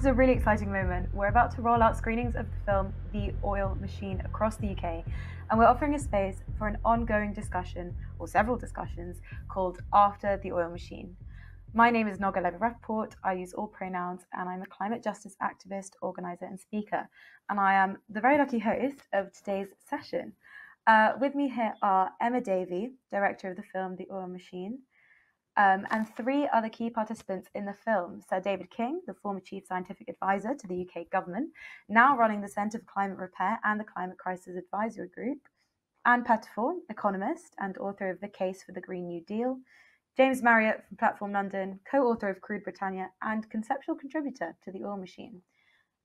is a really exciting moment. We're about to roll out screenings of the film The Oil Machine across the UK, and we're offering a space for an ongoing discussion, or several discussions, called After the Oil Machine. My name is Noga Levy Rapoport. I use all pronouns, and I'm a climate justice activist, organizer, and speaker. And I am the very lucky host of today's session. Uh, with me here are Emma Davie, director of the film The Oil Machine, um, and three other key participants in the film Sir David King, the former chief scientific advisor to the UK government, now running the Centre for Climate Repair and the Climate Crisis Advisory Group, Ann Pettifor, economist and author of The Case for the Green New Deal, James Marriott from Platform London, co author of Crude Britannia and conceptual contributor to The Oil Machine.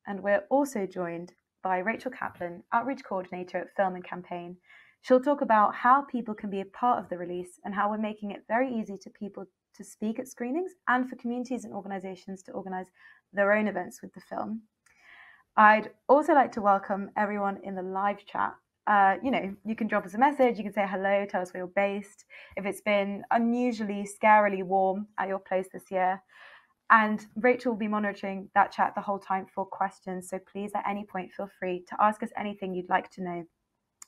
And we're also joined by Rachel Caplan, outreach coordinator at Film and Campaign, She'll talk about how people can be a part of the release and how we're making it very easy to people to speak at screenings and for communities and organizations to organize their own events with the film. I'd also like to welcome everyone in the live chat. Uh, you know, you can drop us a message, you can say hello, tell us where you're based, if it's been unusually scarily warm at your place this year. And Rachel will be monitoring that chat the whole time for questions. So please, at any point, feel free to ask us anything you'd like to know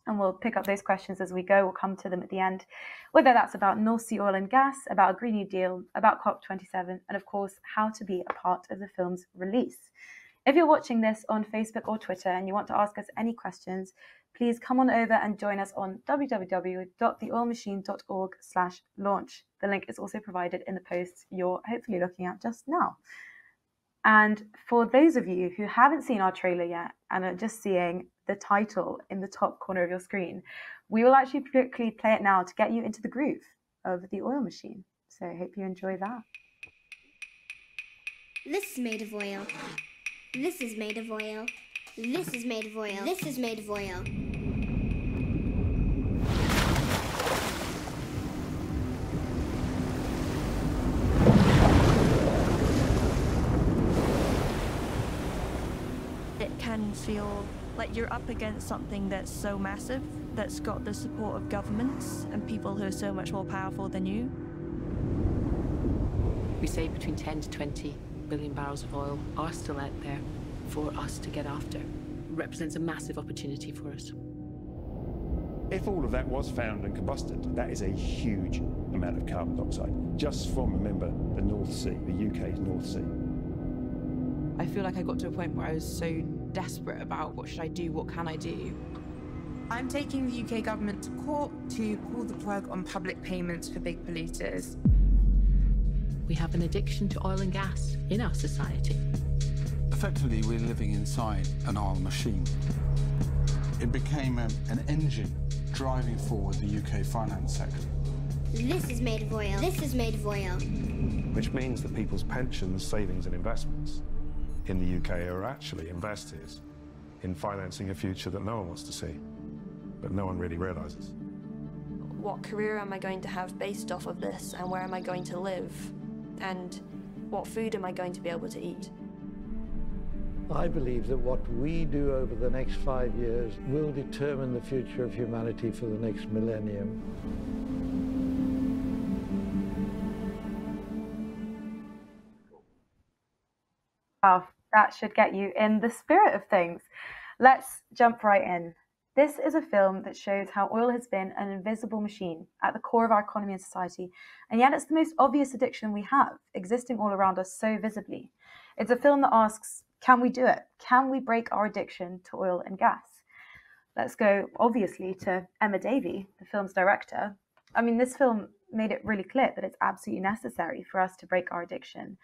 and we'll pick up those questions as we go. We'll come to them at the end, whether that's about North Sea oil and gas, about a Green New Deal, about COP27, and of course, how to be a part of the film's release. If you're watching this on Facebook or Twitter and you want to ask us any questions, please come on over and join us on www.theoilmachine.org slash launch. The link is also provided in the posts you're hopefully looking at just now. And for those of you who haven't seen our trailer yet and are just seeing the title in the top corner of your screen, we will actually quickly play it now to get you into the groove of the oil machine. So I hope you enjoy that. This is made of oil. This is made of oil. This is made of oil. This is made of oil. It can feel like you're up against something that's so massive, that's got the support of governments and people who are so much more powerful than you. We say between 10 to 20 billion barrels of oil are still out there for us to get after. It represents a massive opportunity for us. If all of that was found and combusted, that is a huge amount of carbon dioxide, just from, remember, the North Sea, the UK's North Sea. I feel like I got to a point where I was so desperate about what should I do, what can I do. I'm taking the UK government to court to pull the plug on public payments for big polluters. We have an addiction to oil and gas in our society. Effectively, we're living inside an oil machine. It became a, an engine driving forward the UK finance sector. This is made of oil. This is made of oil. Which means that people's pensions, savings, and investments in the UK are actually investors in financing a future that no one wants to see, but no one really realises. What career am I going to have based off of this, and where am I going to live? And what food am I going to be able to eat? I believe that what we do over the next five years will determine the future of humanity for the next millennium. Wow, that should get you in the spirit of things. Let's jump right in. This is a film that shows how oil has been an invisible machine at the core of our economy and society, and yet it's the most obvious addiction we have, existing all around us so visibly. It's a film that asks, can we do it? Can we break our addiction to oil and gas? Let's go, obviously, to Emma Davie, the film's director. I mean, this film made it really clear that it's absolutely necessary for us to break our addiction.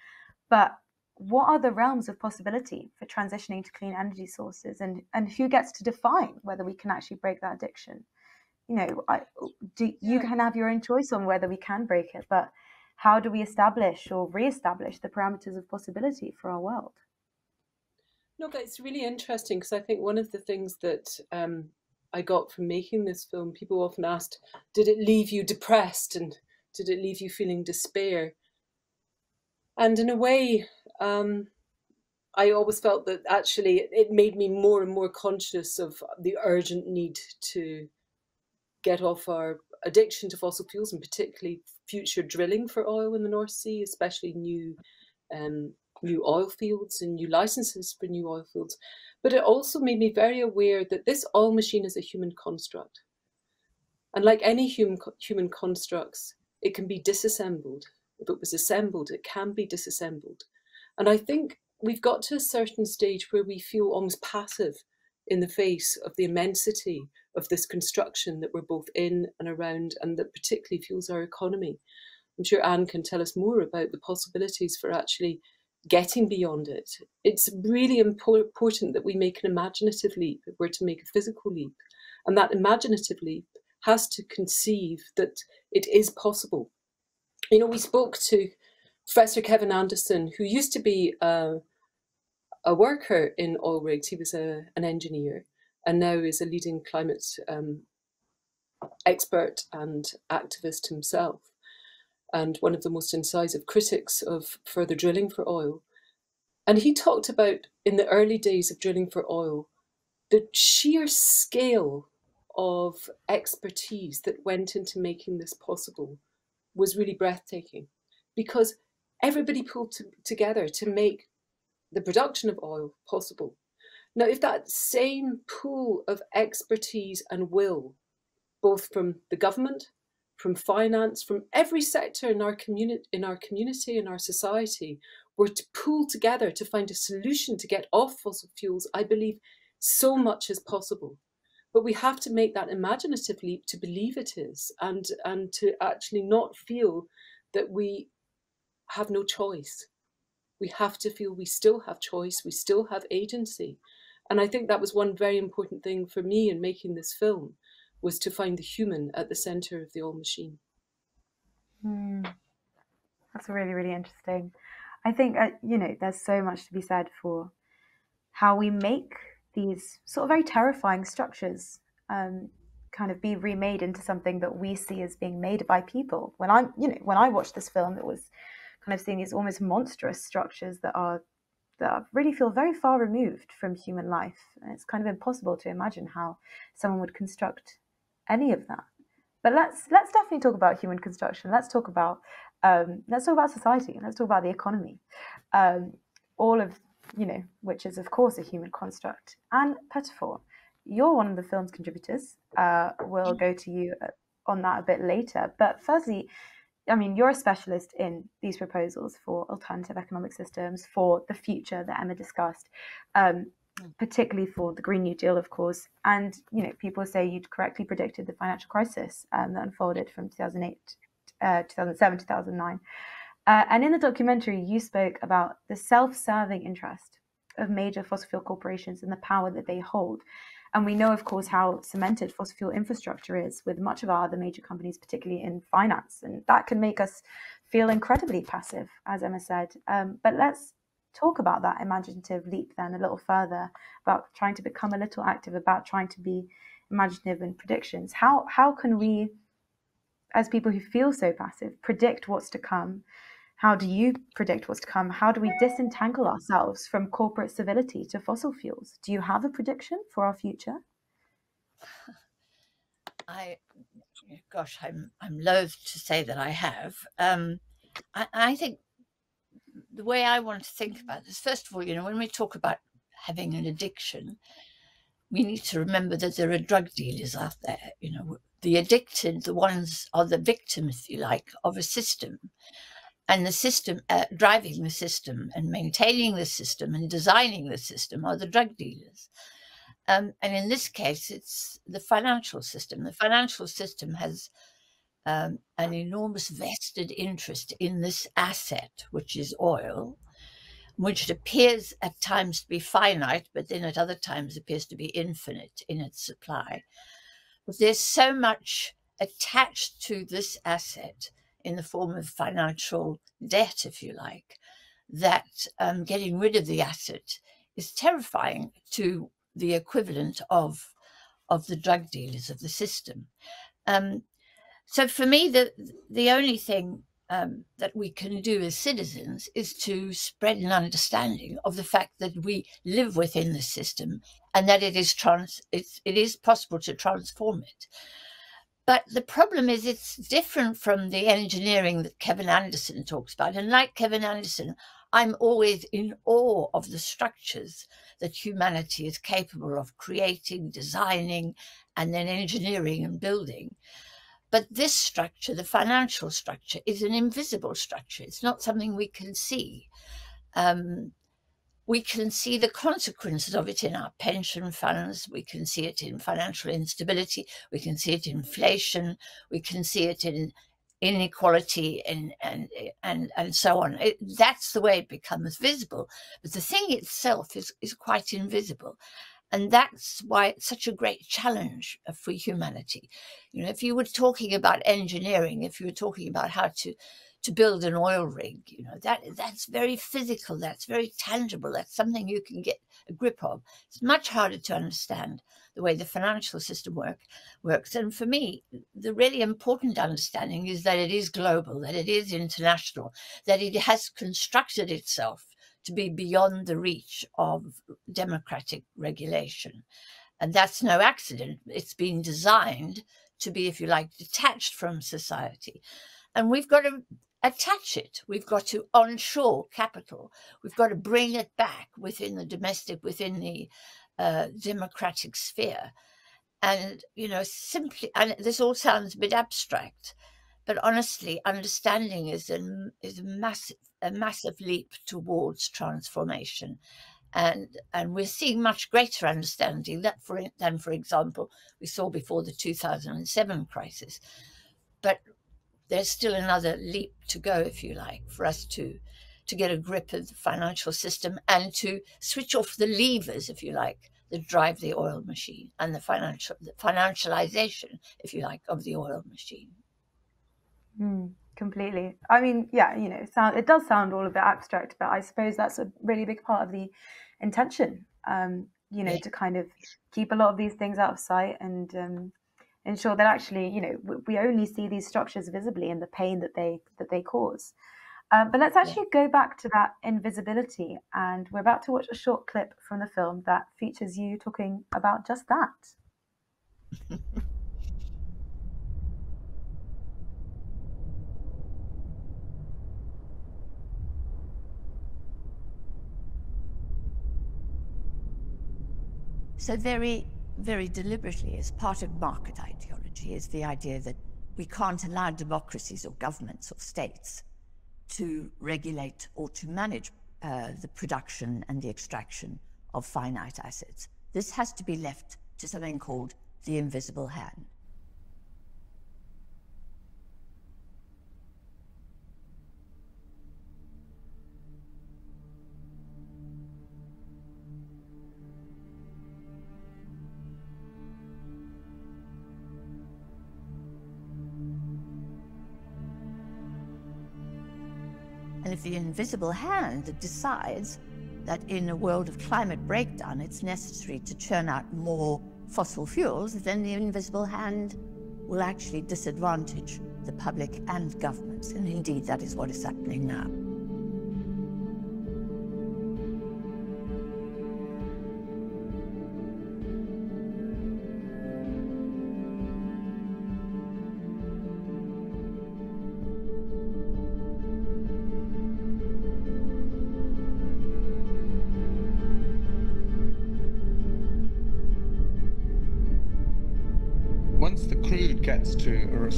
But what are the realms of possibility for transitioning to clean energy sources and, and who gets to define whether we can actually break that addiction? You know, I, do, you can have your own choice on whether we can break it, but how do we establish or re-establish the parameters of possibility for our world? No, it's really interesting because I think one of the things that um, I got from making this film, people often asked, did it leave you depressed and did it leave you feeling despair? And in a way, um, I always felt that actually it made me more and more conscious of the urgent need to get off our addiction to fossil fuels and particularly future drilling for oil in the North Sea, especially new um, new oil fields and new licenses for new oil fields. But it also made me very aware that this oil machine is a human construct. And like any human, human constructs, it can be disassembled. If it was assembled, it can be disassembled. And I think we've got to a certain stage where we feel almost passive in the face of the immensity of this construction that we're both in and around and that particularly fuels our economy. I'm sure Ann can tell us more about the possibilities for actually getting beyond it. It's really important that we make an imaginative leap if we're to make a physical leap. And that imaginative leap has to conceive that it is possible. You know, we spoke to Professor Kevin Anderson, who used to be a, a worker in oil rigs. He was a, an engineer and now is a leading climate um, expert and activist himself and one of the most incisive critics of further drilling for oil. And he talked about in the early days of drilling for oil, the sheer scale of expertise that went into making this possible was really breathtaking because everybody pulled to, together to make the production of oil possible. Now, if that same pool of expertise and will, both from the government, from finance, from every sector in our community, in our community, in our society, were to pool together to find a solution to get off fossil fuels, I believe so much is possible. But we have to make that imaginative leap to believe it is, and and to actually not feel that we have no choice. We have to feel we still have choice, we still have agency. And I think that was one very important thing for me in making this film was to find the human at the center of the oil machine. Mm. That's really, really interesting. I think, uh, you know, there's so much to be said for how we make these sort of very terrifying structures um, kind of be remade into something that we see as being made by people. When I'm, you know, when I watched this film, it was kind of seeing these almost monstrous structures that are that really feel very far removed from human life. And it's kind of impossible to imagine how someone would construct any of that. But let's let's definitely talk about human construction. Let's talk about um, let's talk about society. Let's talk about the economy. Um, all of you know, which is of course a human construct. Ann Pettifor, you're one of the film's contributors. Uh, we'll go to you uh, on that a bit later. But firstly, I mean, you're a specialist in these proposals for alternative economic systems, for the future that Emma discussed, um, mm. particularly for the Green New Deal, of course. And, you know, people say you'd correctly predicted the financial crisis um, that unfolded from 2008, uh, 2007, 2009. Uh, and in the documentary, you spoke about the self serving interest of major fossil fuel corporations and the power that they hold. And we know, of course, how cemented fossil fuel infrastructure is with much of our other major companies, particularly in finance. And that can make us feel incredibly passive, as Emma said. Um, but let's talk about that imaginative leap then a little further about trying to become a little active, about trying to be imaginative in predictions. How, how can we, as people who feel so passive, predict what's to come? How do you predict what's to come? How do we disentangle ourselves from corporate civility to fossil fuels? Do you have a prediction for our future? I, gosh, I'm I'm loath to say that I have. Um, I, I think the way I want to think about this, first of all, you know, when we talk about having an addiction, we need to remember that there are drug dealers out there. You know, the addicted, the ones are the victims, if you like, of a system and the system uh, driving the system and maintaining the system and designing the system are the drug dealers. Um, and in this case it's the financial system. The financial system has um, an enormous vested interest in this asset which is oil which appears at times to be finite but then at other times appears to be infinite in its supply. But there's so much attached to this asset in the form of financial debt, if you like, that um, getting rid of the asset is terrifying to the equivalent of of the drug dealers of the system. Um, so for me, the the only thing um, that we can do as citizens is to spread an understanding of the fact that we live within the system and that it is trans it's, it is possible to transform it. But the problem is, it's different from the engineering that Kevin Anderson talks about. And like Kevin Anderson, I'm always in awe of the structures that humanity is capable of creating, designing, and then engineering and building. But this structure, the financial structure, is an invisible structure. It's not something we can see. Um, we can see the consequences of it in our pension funds. We can see it in financial instability. We can see it in inflation. We can see it in inequality and and and and so on. It, that's the way it becomes visible. But the thing itself is is quite invisible, and that's why it's such a great challenge for humanity. You know, if you were talking about engineering, if you were talking about how to to build an oil rig. You know, that that's very physical, that's very tangible, that's something you can get a grip of. It's much harder to understand the way the financial system work works. And for me, the really important understanding is that it is global, that it is international, that it has constructed itself to be beyond the reach of democratic regulation. And that's no accident. It's been designed to be, if you like, detached from society. And we've got to attach it. We've got to onshore capital. We've got to bring it back within the domestic, within the uh, democratic sphere. And, you know, simply, and this all sounds a bit abstract, but honestly, understanding is a, is a massive, a massive leap towards transformation. And, and we're seeing much greater understanding that for, than, for example, we saw before the 2007 crisis. But there's still another leap to go, if you like, for us to to get a grip of the financial system and to switch off the levers, if you like, that drive the oil machine and the financial the financialization, if you like, of the oil machine. Mm, completely. I mean, yeah, you know, sound it does sound all a bit abstract, but I suppose that's a really big part of the intention. Um, you know, yeah. to kind of keep a lot of these things out of sight and um, ensure that actually, you know, we only see these structures visibly and the pain that they that they cause. Um, but let's actually go back to that invisibility, and we're about to watch a short clip from the film that features you talking about just that. so very very deliberately as part of market ideology is the idea that we can't allow democracies or governments or states to regulate or to manage uh, the production and the extraction of finite assets. This has to be left to something called the invisible hand. If the invisible hand decides that in a world of climate breakdown, it's necessary to churn out more fossil fuels, then the invisible hand will actually disadvantage the public and governments. And indeed, that is what is happening now.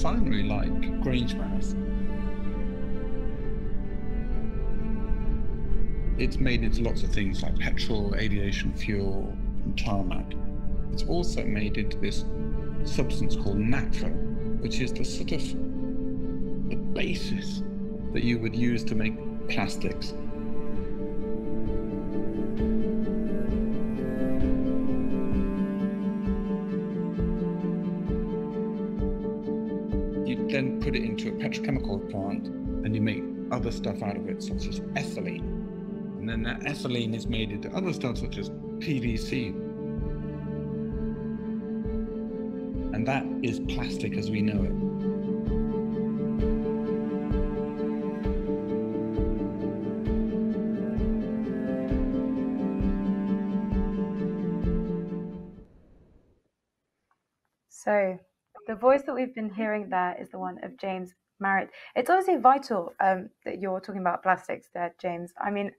Refinery like Grangemouth, it's made into lots of things like petrol, aviation fuel, and tarmac. It's also made into this substance called naphtha, which is the sort of the basis that you would use to make plastics. Other stuff out of it, such as ethylene. And then that ethylene is made into other stuff, such as PVC. And that is plastic as we know it. So the voice that we've been hearing there is the one of James Marriott. It's obviously vital um, that you're talking about plastics there, James. I mean,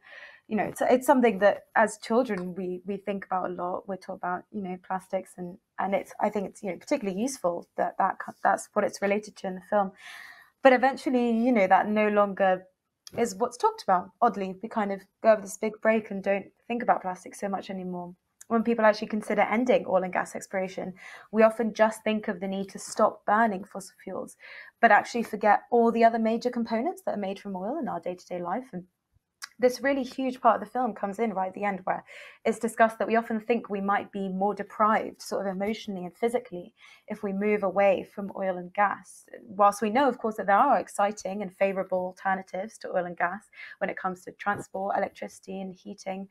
you know, it's, it's something that as children we we think about a lot. We're taught about you know plastics and and it's I think it's you know particularly useful that that that's what it's related to in the film. But eventually, you know, that no longer is what's talked about. Oddly, we kind of go over this big break and don't think about plastics so much anymore. When people actually consider ending oil and gas exploration, we often just think of the need to stop burning fossil fuels, but actually forget all the other major components that are made from oil in our day to day life. And this really huge part of the film comes in right at the end where it's discussed that we often think we might be more deprived sort of emotionally and physically if we move away from oil and gas whilst we know of course that there are exciting and favorable alternatives to oil and gas when it comes to transport electricity and heating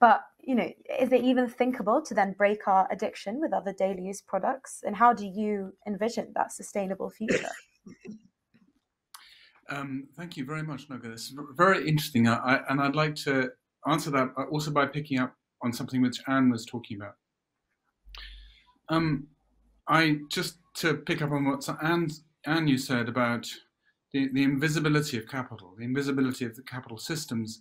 but you know is it even thinkable to then break our addiction with other daily use products and how do you envision that sustainable future um, thank you very much, Noga. This is very interesting, I, I, and I'd like to answer that uh, also by picking up on something which Ann was talking about. Um, I just to pick up on what Ann, Ann you said about the, the invisibility of capital, the invisibility of the capital systems,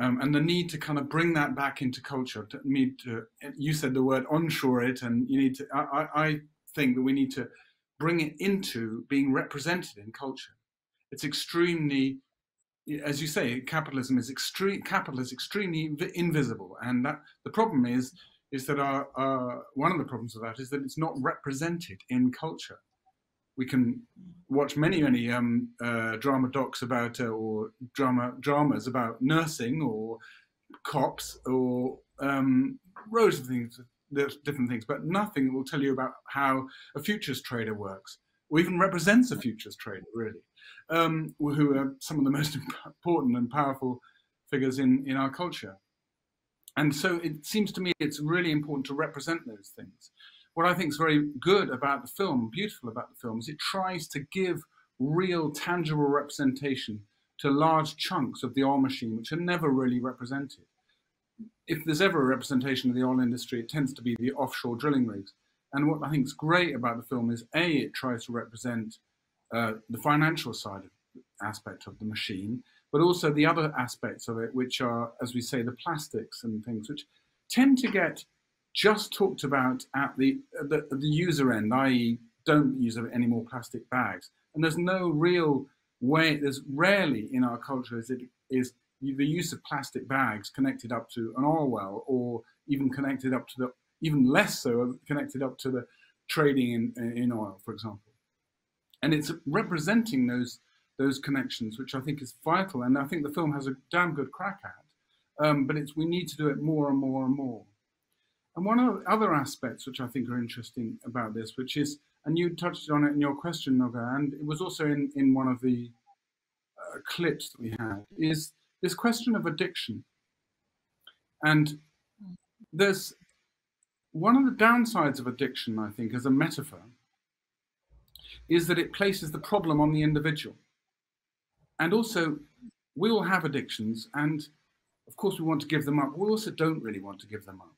um, and the need to kind of bring that back into culture. To need to, you said the word onshore it, and you need to. I, I think that we need to bring it into being represented in culture it's extremely as you say, capitalism is extreme. Capital is extremely inv- invisible, and that the problem is is that our uh, one of the problems of that is that it's not represented in culture. We can watch many many um, uh, drama docs about uh, or drama dramas about nursing or cops or um, rows of things, different things, but nothing will tell you about how a futures trader works or even represents a futures trader really um, who are some of the most important and powerful figures in, in our culture. And so it seems to me it's really important to represent those things. What I think is very good about the film, beautiful about the film, is it tries to give real, tangible representation to large chunks of the oil machine, which are never really represented. If there's ever a representation of the oil industry, it tends to be the offshore drilling rigs. And what I think is great about the film is A, it tries to represent uh, the financial side aspect of the machine, but also the other aspects of it, which are, as we say, the plastics and things, which tend to get just talked about at the the, the user end, i.e., don't use any more plastic bags. And there's no real way. There's rarely in our culture is it is the use of plastic bags connected up to an oil well, or even connected up to the even less so connected up to the trading in in oil, for example and it's representing those those connections, which I think is vital, and I think the film has a damn good crack at. Um, but it's we need to do it more and more and more. And one of the other aspects which I think are interesting about this, which is, and you touched on it in your question, Noga, and it was also in, in one of the uh, clips that we had, is this question of addiction. And there's one of the downsides of addiction, I think, as a metaphor, is that it places the problem on the individual. And also, we all have addictions, and of course, we want to give them up. We also don't really want to give them up.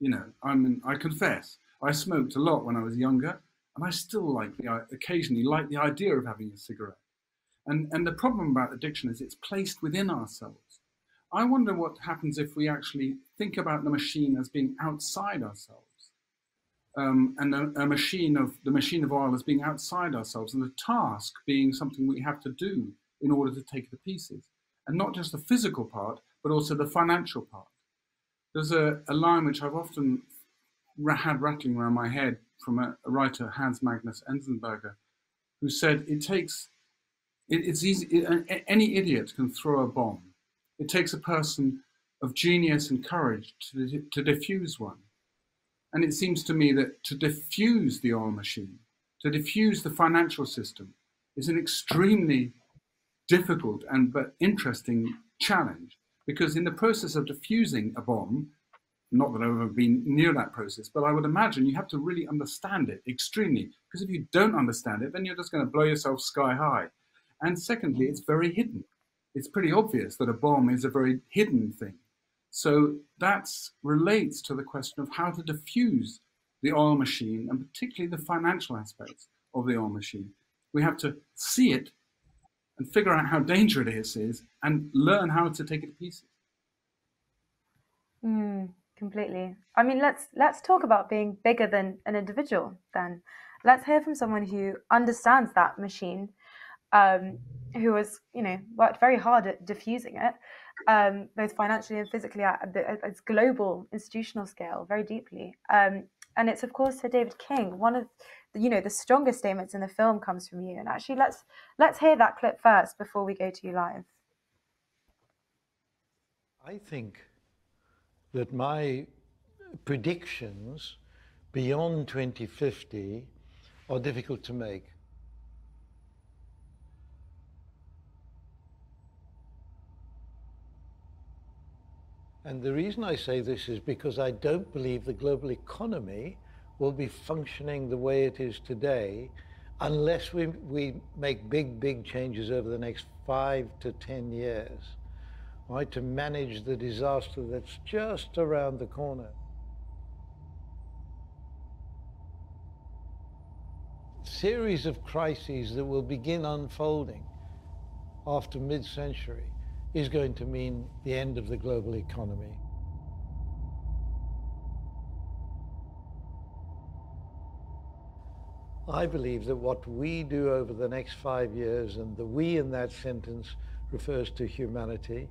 You know, I mean, I confess, I smoked a lot when I was younger, and I still like the occasionally like the idea of having a cigarette. And and the problem about addiction is it's placed within ourselves. I wonder what happens if we actually think about the machine as being outside ourselves um, and a, a, machine of the machine of oil as being outside ourselves, and the task being something we have to do in order to take the pieces, and not just the physical part, but also the financial part. There's a, a line which I've often had rattling around my head from a, a writer, Hans Magnus Enzensberger, who said it takes it, it's easy. It, any idiot can throw a bomb. It takes a person of genius and courage to, to defuse one. And it seems to me that to diffuse the oil machine, to diffuse the financial system, is an extremely difficult and but interesting challenge because in the process of diffusing a bomb, not that I've ever been near that process, but I would imagine you have to really understand it extremely because if you don't understand it, then you're just going to blow yourself sky high. And secondly, it's very hidden. It's pretty obvious that a bomb is a very hidden thing. So that relates to the question of how to diffuse the oil machine and particularly the financial aspects of the oil machine. We have to see it and figure out how dangerous it is and learn how to take it to pieces. Mm, completely. I mean, let's let's talk about being bigger than an individual. Then, let's hear from someone who understands that machine, um, who has you know worked very hard at diffusing it, um, both financially and physically at, the, at its global institutional scale, very deeply. Um, and it's of course Sir David King. One of you know the strongest statements in the film comes from you. And actually, let's let's hear that clip first before we go to you live. I think that my predictions beyond 2050 are difficult to make. And the reason I say this is because I don't believe the global economy will be functioning the way it is today unless we, we make big, big changes over the next five to 10 years, right, to manage the disaster that's just around the corner. Series of crises that will begin unfolding after mid-century is going to mean the end of the global economy. I believe that what we do over the next five years, and the we in that sentence refers to humanity,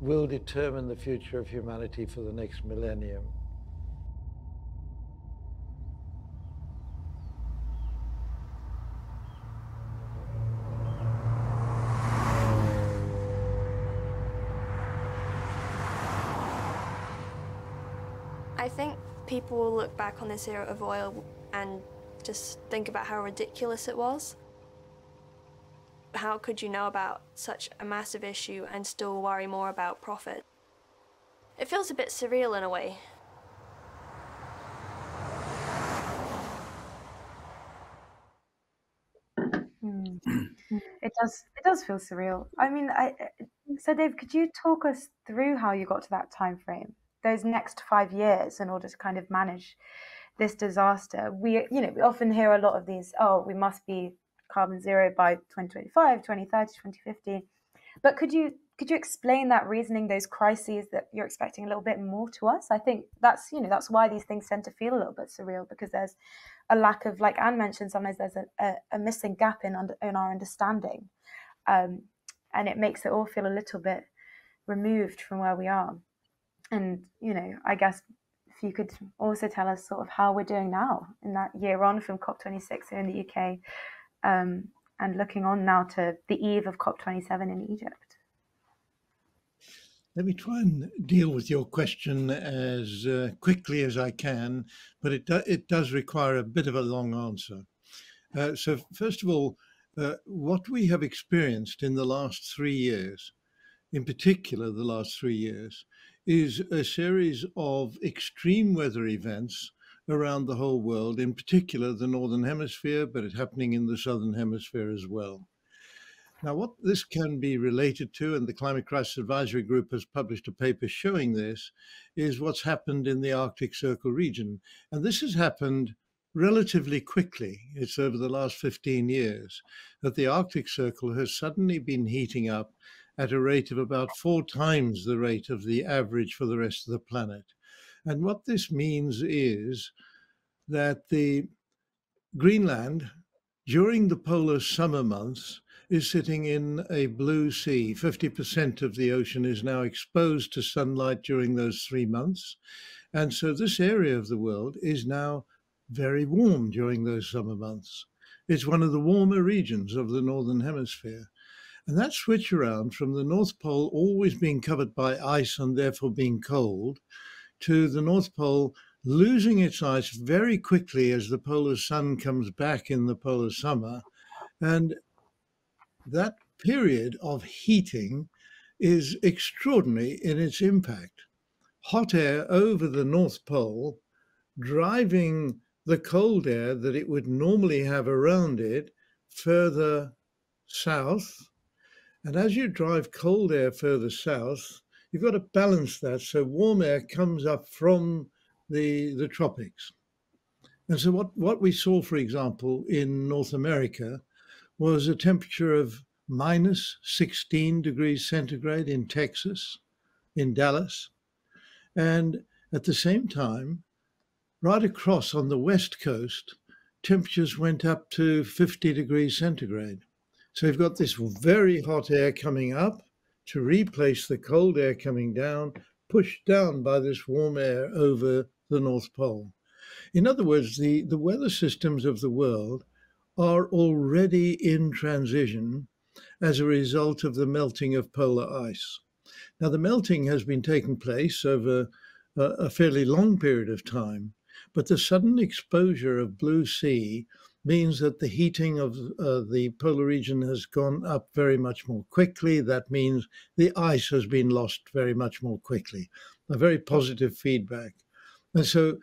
will determine the future of humanity for the next millennium. I think people will look back on this era of oil and just think about how ridiculous it was. How could you know about such a massive issue and still worry more about profit? It feels a bit surreal in a way. Hmm. It does. It does feel surreal. I mean, I, so Dave, could you talk us through how you got to that time frame, those next five years, in order to kind of manage this disaster? We, you know, we often hear a lot of these. Oh, we must be carbon zero by 2025, 2030, 2050. But could you could you explain that reasoning, those crises that you're expecting a little bit more to us? I think that's you know that's why these things tend to feel a little bit surreal because there's a lack of, like Ann mentioned, sometimes there's a, a, a missing gap in in our understanding, um, and it makes it all feel a little bit removed from where we are. And you know, I guess you could also tell us sort of how we're doing now in that year on from COP26 here in the UK, um, and looking on now to the eve of COP27 in Egypt. Let me try and deal with your question as uh, quickly as I can, but it, do, it does require a bit of a long answer. Uh, so, first of all, uh, what we have experienced in the last three years, in particular the last three years, is a series of extreme weather events around the whole world, in particular the Northern Hemisphere, but it's happening in the Southern Hemisphere as well. Now, what this can be related to, and the Climate Crisis Advisory Group has published a paper showing this, is what's happened in the Arctic Circle region. And this has happened relatively quickly. It's over the last 15 years that the Arctic Circle has suddenly been heating up at a rate of about four times the rate of the average for the rest of the planet. And what this means is that the Greenland, during the polar summer months, is sitting in a blue sea. 50% of the ocean is now exposed to sunlight during those three months. And so this area of the world is now very warm during those summer months. It's one of the warmer regions of the Northern Hemisphere. And that switch around from the North Pole always being covered by ice and therefore being cold to the North Pole losing its ice very quickly as the polar sun comes back in the polar summer. And that period of heating is extraordinary in its impact. Hot air over the North Pole driving the cold air that it would normally have around it further south. And as you drive cold air further south, you've got to balance that so warm air comes up from the, the tropics. And so what, what we saw, for example, in North America was a temperature of minus 16 degrees centigrade in Texas, in Dallas. And at the same time, right across on the west coast, temperatures went up to 50 degrees centigrade. So you've got this very hot air coming up to replace the cold air coming down, pushed down by this warm air over the North Pole. In other words, the, the weather systems of the world are already in transition as a result of the melting of polar ice. Now, the melting has been taking place over a, a fairly long period of time, but the sudden exposure of blue sea means that the heating of uh, the polar region has gone up very much more quickly. That means the ice has been lost very much more quickly. A very positive feedback. And so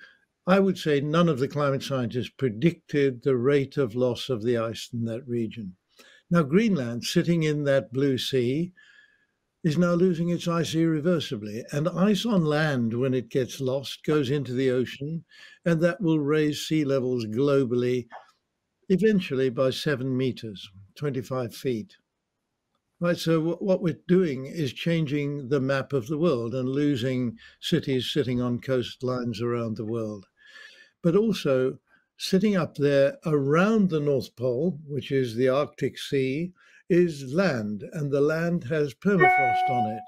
I would say none of the climate scientists predicted the rate of loss of the ice in that region. Now, Greenland, sitting in that blue sea, is now losing its ice irreversibly. And ice on land, when it gets lost, goes into the ocean, and that will raise sea levels globally eventually by seven meters, 25 feet. Right, so what we're doing is changing the map of the world and losing cities sitting on coastlines around the world. But also sitting up there around the North Pole, which is the Arctic Sea, is land, and the land has permafrost on it.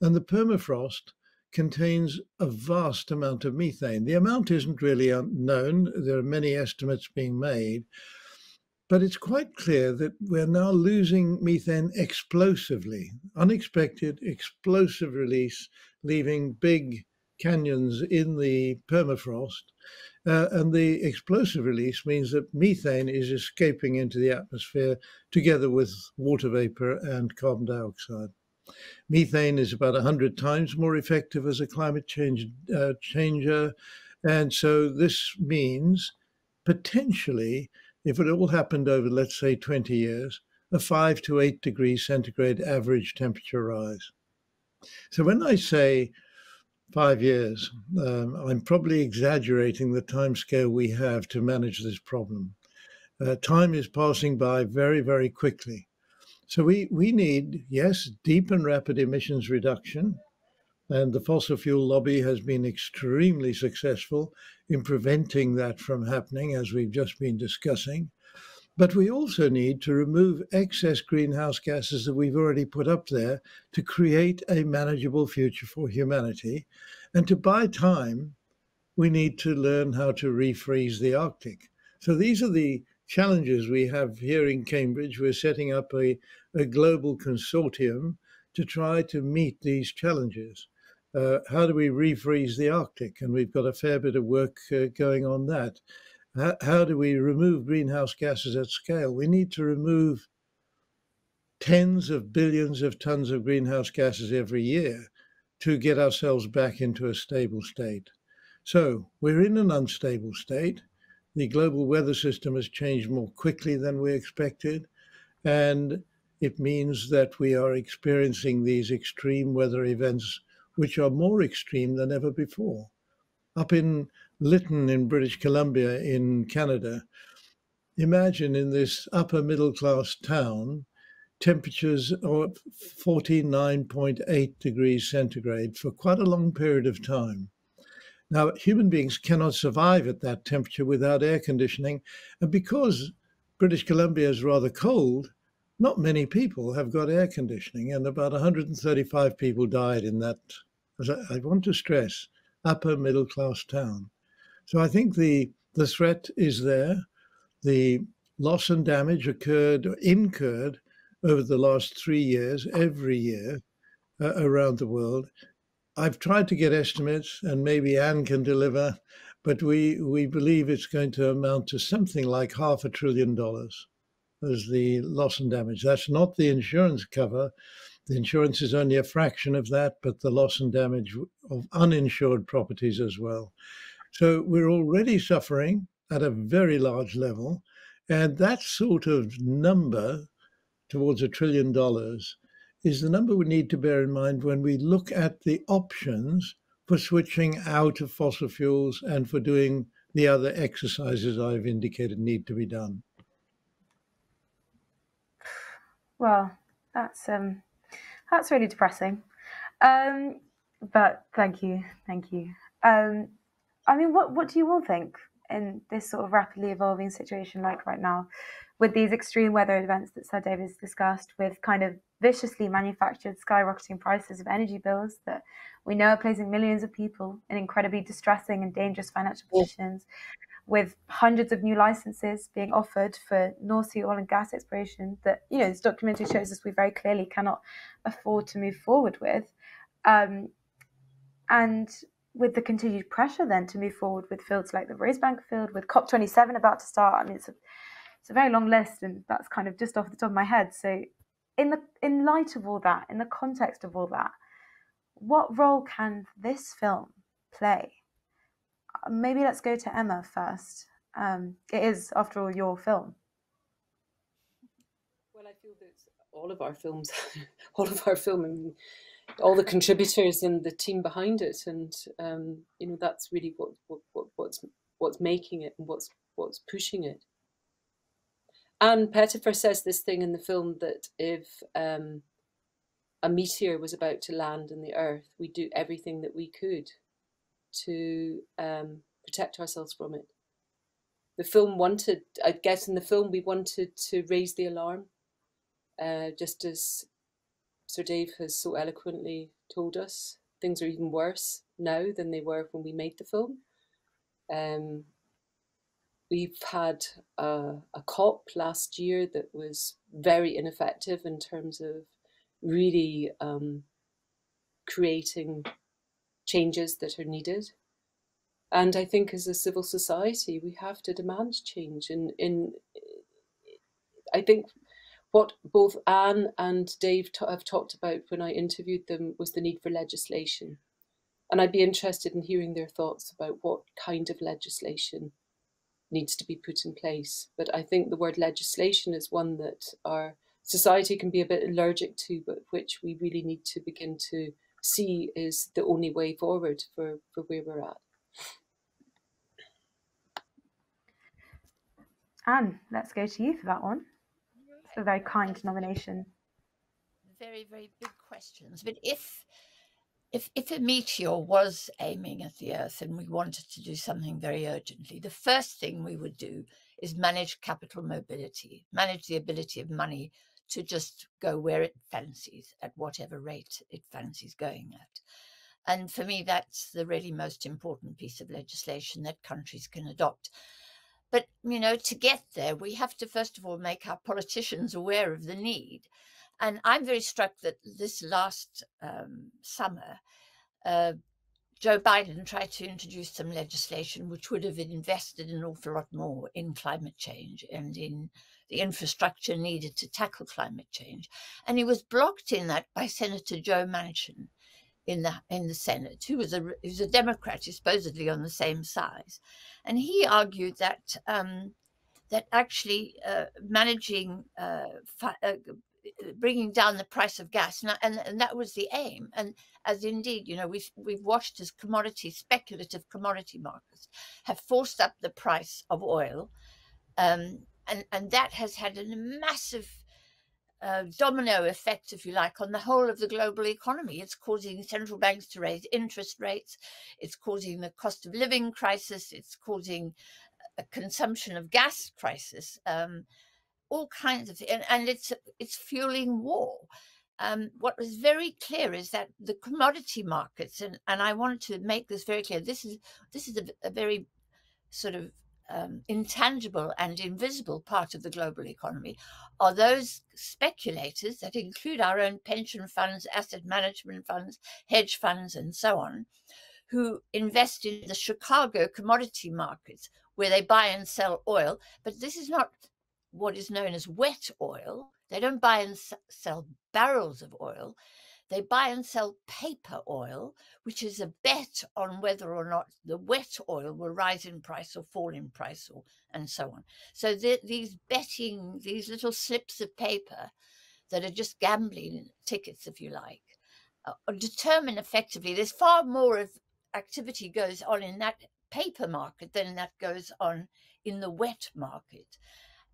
And the permafrost contains a vast amount of methane. The amount isn't really known, there are many estimates being made, but it's quite clear that we're now losing methane explosively, unexpected, explosive release, leaving big canyons in the permafrost. Uh, and the explosive release means that methane is escaping into the atmosphere together with water vapor and carbon dioxide. Methane is about 100 times more effective as a climate change uh, changer. And so this means potentially if it all happened over, let's say, 20 years, a 5 to 8 degrees centigrade average temperature rise. So when I say five years, um, I'm probably exaggerating the time scale we have to manage this problem. Uh, time is passing by very, very quickly. So we, we need, yes, deep and rapid emissions reduction. And the fossil fuel lobby has been extremely successful in preventing that from happening, as we've just been discussing. But we also need to remove excess greenhouse gases that we've already put up there to create a manageable future for humanity. And to buy time, we need to learn how to refreeze the Arctic. So these are the challenges we have here in Cambridge. We're setting up a, a global consortium to try to meet these challenges uh, how do we refreeze the Arctic? And we've got a fair bit of work uh, going on that. How, how do we remove greenhouse gases at scale? We need to remove tens of billions of tons of greenhouse gases every year to get ourselves back into a stable state. So we're in an unstable state. The global weather system has changed more quickly than we expected. And it means that we are experiencing these extreme weather events which are more extreme than ever before. Up in Lytton in British Columbia in Canada, imagine in this upper middle class town, temperatures of 49.8 degrees centigrade for quite a long period of time. Now, human beings cannot survive at that temperature without air conditioning. And because British Columbia is rather cold, not many people have got air conditioning, and about 135 people died in that as I, I want to stress, upper middle class town. So I think the the threat is there. The loss and damage occurred, or incurred over the last three years, every year uh, around the world. I've tried to get estimates, and maybe Ann can deliver, but we, we believe it's going to amount to something like half a trillion dollars as the loss and damage. That's not the insurance cover, the insurance is only a fraction of that, but the loss and damage of uninsured properties as well. So we're already suffering at a very large level. And that sort of number towards a trillion dollars is the number we need to bear in mind when we look at the options for switching out of fossil fuels and for doing the other exercises I've indicated need to be done. Well, that's um, that's really depressing. Um, but thank you, thank you. Um, I mean, what what do you all think in this sort of rapidly evolving situation like right now, with these extreme weather events that Sir David's discussed, with kind of viciously manufactured skyrocketing prices of energy bills that we know are placing millions of people in incredibly distressing and dangerous financial positions, with hundreds of new licenses being offered for North Sea oil and gas exploration that, you know, this documentary shows us we very clearly cannot afford to move forward with. Um, and with the continued pressure then to move forward with fields like the Rosebank field, with COP27 about to start, I mean, it's a, it's a very long list, and that's kind of just off the top of my head. So, in the in light of all that, in the context of all that, what role can this film play? Maybe let's go to Emma first. Um, it is, after all, your film. Well, I feel that all of our films, all of our filming all the contributors and the team behind it, and um, you know that's really what, what, what what's what's making it and what's what's pushing it. Ann Pettifor says this thing in the film that if um, a meteor was about to land on the Earth, we would do everything that we could to um, protect ourselves from it. The film wanted, I guess, in the film we wanted to raise the alarm, uh, just as Sir Dave has so eloquently told us, things are even worse now than they were when we made the film. Um, we've had a, a COP last year that was very ineffective in terms of really um, creating changes that are needed. And I think as a civil society, we have to demand change. In, in I think what both Ann and Dave have talked about when I interviewed them was the need for legislation. And I'd be interested in hearing their thoughts about what kind of legislation needs to be put in place. But I think the word legislation is one that our society can be a bit allergic to, but which we really need to begin to see is the only way forward for, for where we're at. Ann, let's go to you for that one It's a very kind nomination. Very, very big questions. But if if if a meteor was aiming at the Earth and we wanted to do something very urgently, the first thing we would do is manage capital mobility, manage the ability of money to just go where it fancies at whatever rate it fancies going at. And for me, that's the really most important piece of legislation that countries can adopt. But, you know, to get there, we have to first of all make our politicians aware of the need. And I'm very struck that this last um, summer, uh, Joe Biden tried to introduce some legislation which would have invested an awful lot more in climate change and in the infrastructure needed to tackle climate change. And he was blocked in that by Senator Joe Manchin in the in the Senate, who was a who was a Democrat, supposedly on the same size, and he argued that um, that actually uh, managing uh, uh, bringing down the price of gas, and, and, and that was the aim. And as indeed, you know, we've we've watched as commodity speculative commodity markets have forced up the price of oil, um, and and that has had a massive uh, domino effect, if you like, on the whole of the global economy. It's causing central banks to raise interest rates. It's causing the cost of living crisis. It's causing a consumption of gas crisis. Um, all kinds of and, and it's it's fueling war. Um, what was very clear is that the commodity markets, and, and I wanted to make this very clear. This is this is a, a very sort of um, intangible and invisible part of the global economy are those speculators that include our own pension funds, asset management funds, hedge funds, and so on, who invest in the Chicago commodity markets where they buy and sell oil. But this is not what is known as wet oil. They don't buy and sell barrels of oil. They buy and sell paper oil, which is a bet on whether or not the wet oil will rise in price or fall in price, or and so on. So the, these betting, these little slips of paper that are just gambling tickets, if you like, uh, determine effectively. There's far more of activity goes on in that paper market than that goes on in the wet market.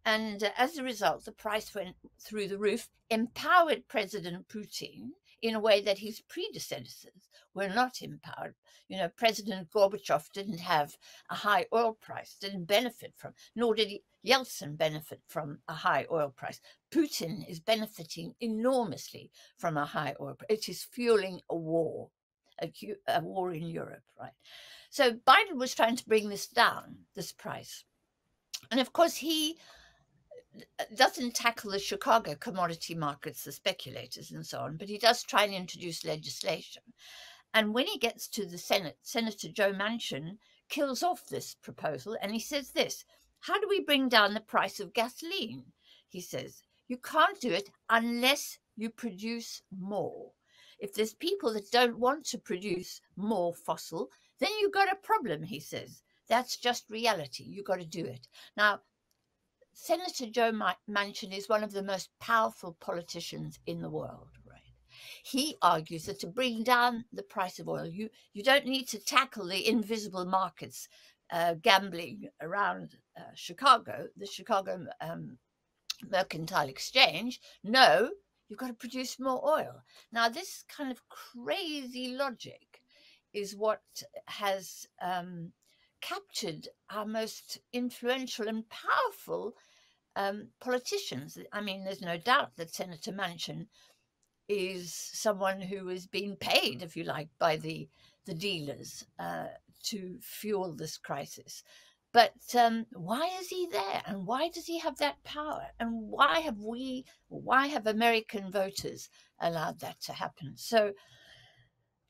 And uh, as a result, the price went through the roof, empowered President Putin in a way that his predecessors were not empowered. You know, President Gorbachev didn't have a high oil price, didn't benefit from, nor did Yeltsin benefit from a high oil price. Putin is benefiting enormously from a high oil price. It is fueling a war, a, a war in Europe, right? So Biden was trying to bring this down, this price. And of course, he doesn't tackle the Chicago commodity markets, the speculators and so on, but he does try and introduce legislation. And when he gets to the Senate, Senator Joe Manchin kills off this proposal and he says this How do we bring down the price of gasoline? He says, You can't do it unless you produce more. If there's people that don't want to produce more fossil, then you've got a problem, he says. That's just reality. You've got to do it. Now, Senator Joe Manchin is one of the most powerful politicians in the world, right? He argues that to bring down the price of oil, you, you don't need to tackle the invisible markets uh, gambling around uh, Chicago, the Chicago um, Mercantile Exchange. No, you've got to produce more oil. Now, this kind of crazy logic is what has um, captured our most influential and powerful um, politicians. I mean, there's no doubt that Senator Manchin is someone who is being paid, if you like, by the the dealers uh, to fuel this crisis. But um, why is he there, and why does he have that power, and why have we, why have American voters allowed that to happen? So,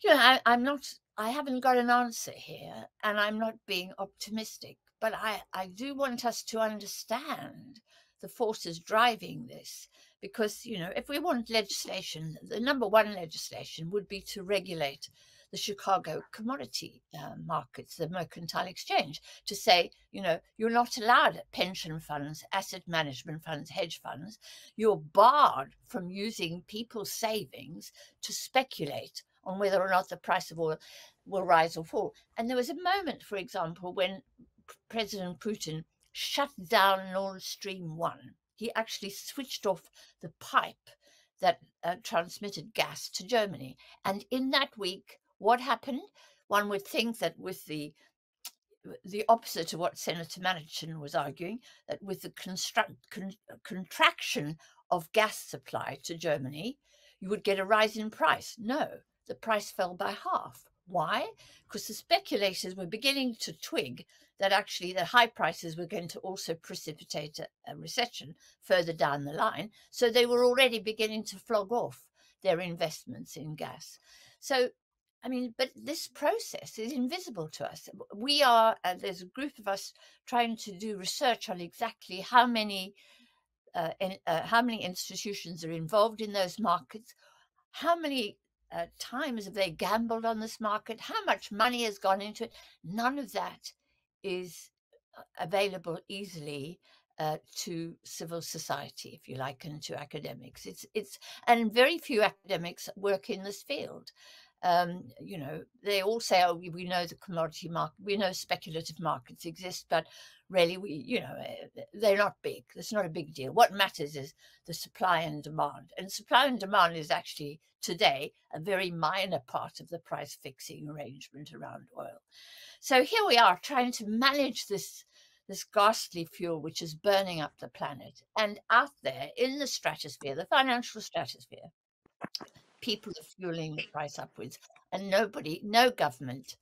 you know, I, I'm not I haven't got an answer here, and I'm not being optimistic, but I, I do want us to understand the forces driving this. Because, you know, if we want legislation, the number one legislation would be to regulate the Chicago commodity uh, markets, the mercantile exchange, to say, you know, you're not allowed pension funds, asset management funds, hedge funds. You're barred from using people's savings to speculate on whether or not the price of oil will rise or fall. And there was a moment, for example, when President Putin shut down Nord Stream 1. He actually switched off the pipe that uh, transmitted gas to Germany. And in that week, what happened? One would think that with the the opposite of what Senator Manchin was arguing, that with the construct, con, contraction of gas supply to Germany, you would get a rise in price. No, the price fell by half. Why? Because the speculators were beginning to twig that actually the high prices were going to also precipitate a, a, recession further down the line. So they were already beginning to flog off their investments in gas. So, I mean, but this process is invisible to us. We are, uh, there's a group of us trying to do research on exactly how many. Uh, in, uh, how many institutions are involved in those markets? How many uh, times have they gambled on this market? How much money has gone into it? None of that is uh, available easily uh, to civil society, if you like, and to academics. It's it's and very few academics work in this field. Um, you know, they all say, "Oh, we, we know the commodity market, we know speculative markets exist," but really, we, you know, eh, they're not big. It's not a big deal. What matters is the supply and demand, and supply and demand is actually today a very minor part of the price fixing arrangement around oil. So here we are trying to manage this this ghastly fuel which is burning up the planet, and out there in the stratosphere, the financial stratosphere people are fueling the price upwards, and nobody, no government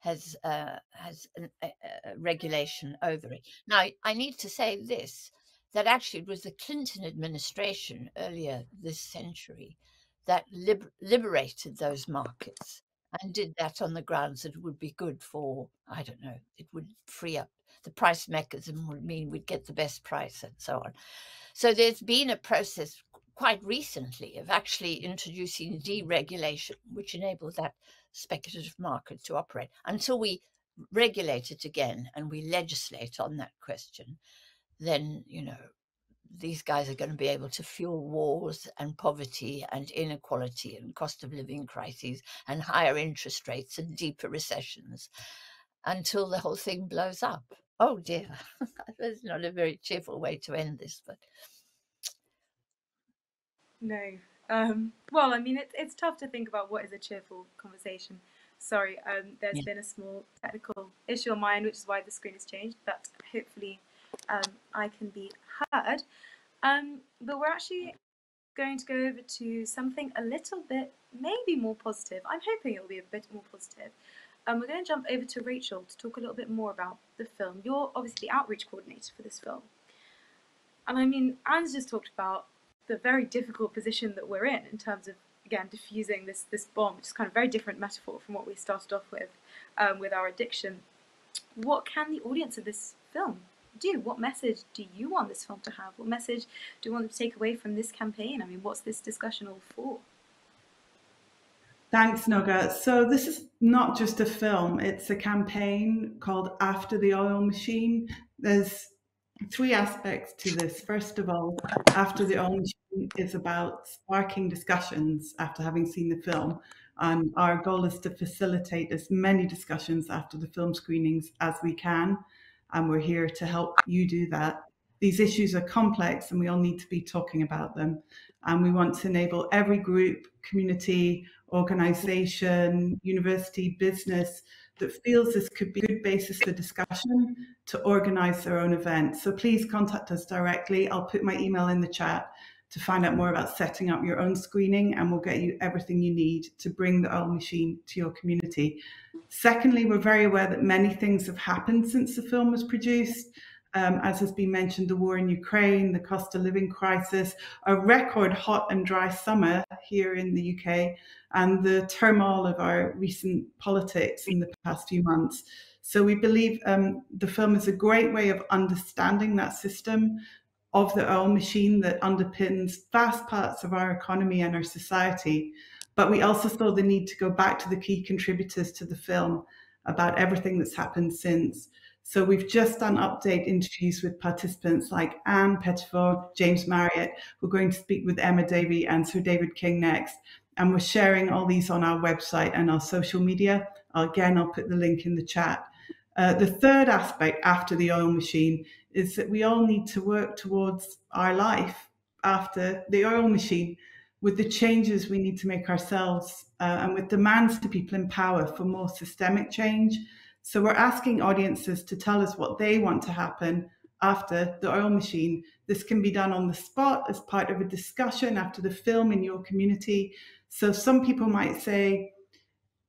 has uh, has a, a, a regulation over it. Now, I need to say this: that actually it was the Clinton administration earlier this century that liber- liberated those markets and did that on the grounds that it would be good for I don't know, it would free up the price mechanism would mean we'd get the best price and so on. So there's been a process quite recently of actually introducing deregulation, which enabled that speculative market to operate. Until we regulate it again and we legislate on that question, then, you know, these guys are going to be able to fuel wars and poverty and inequality and cost of living crises and higher interest rates and deeper recessions until the whole thing blows up. Oh dear, that's not a very cheerful way to end this, but No. Um, well, I mean, it, it's tough to think about what is a cheerful conversation. Sorry, um, there's Yeah. been a small technical issue on mine, which is why the screen has changed, but hopefully um, I can be heard. Um, but we're actually going to go over to something a little bit maybe more positive. I'm hoping it will be a bit more positive. Um, we're going to jump over to Rachel to talk a little bit more about the film. You're obviously the outreach coordinator for this film. And I mean, Ann's just talked about the very difficult position that we're in in terms of again diffusing this this bomb, which is kind of very different metaphor from what we started off with um, with our addiction. What can the audience of this film do? What message do you want this film to have? What message do you want to take away from this campaign? I mean, what's this discussion all for? Thanks, Noga. So this is not just a film, it's a campaign called After the Oil Machine. There's three aspects to this. First of all, After the Machine is about sparking discussions after having seen the film. And our goal is to facilitate as many discussions after the film screenings as we can. And we're here to help you do that. These issues are complex and we all need to be talking about them. And we want to enable every group, community, organization, university, business that feels this could be a good basis for discussion to organize their own event. So please contact us directly. I'll put my email in the chat to find out more about setting up your own screening and we'll get you everything you need to bring the oil machine to your community. Secondly, we're very aware that many things have happened since the film was produced. Um, as has been mentioned, the war in Ukraine, the cost of living crisis, a record hot and dry summer here in the UK, and the turmoil of our recent politics in the past few months. So we believe um, the film is a great way of understanding that system of the oil machine that underpins vast parts of our economy and our society. But we also saw the need to go back to the key contributors to the film about everything that's happened since. So we've just done update interviews with participants like Ann Pettifor, James Marriott. We're going to speak with Emma Davie and Sir David King next. And we're sharing all these on our website and our social media. Again, I'll put the link in the chat. Uh, the third aspect after the oil machine is that we all need to work towards our life after the oil machine with the changes we need to make ourselves uh, and with demands to people in power for more systemic change. So we're asking audiences to tell us what they want to happen after the oil machine. This can be done on the spot as part of a discussion after the film in your community. So some people might say,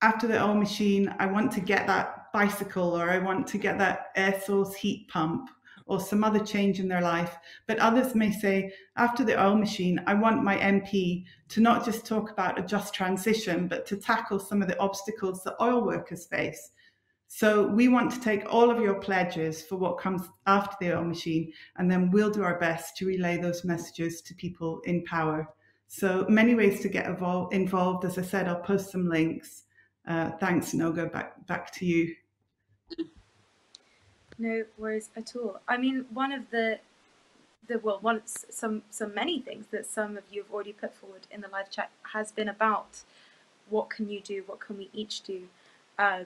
after the oil machine, I want to get that bicycle or I want to get that air source heat pump or some other change in their life. But others may say, after the oil machine, I want my MP to not just talk about a just transition, but to tackle some of the obstacles that oil workers face. So we want to take all of your pledges for what comes after the oil machine, and then we'll do our best to relay those messages to people in power. So many ways to get evol- involved. As I said, I'll post some links. Uh, thanks, Noga. Back back to you. No worries at all. I mean, one of the the well, one some some many things that some of you have already put forward in the live chat has been about what can you do, what can we each do. Um,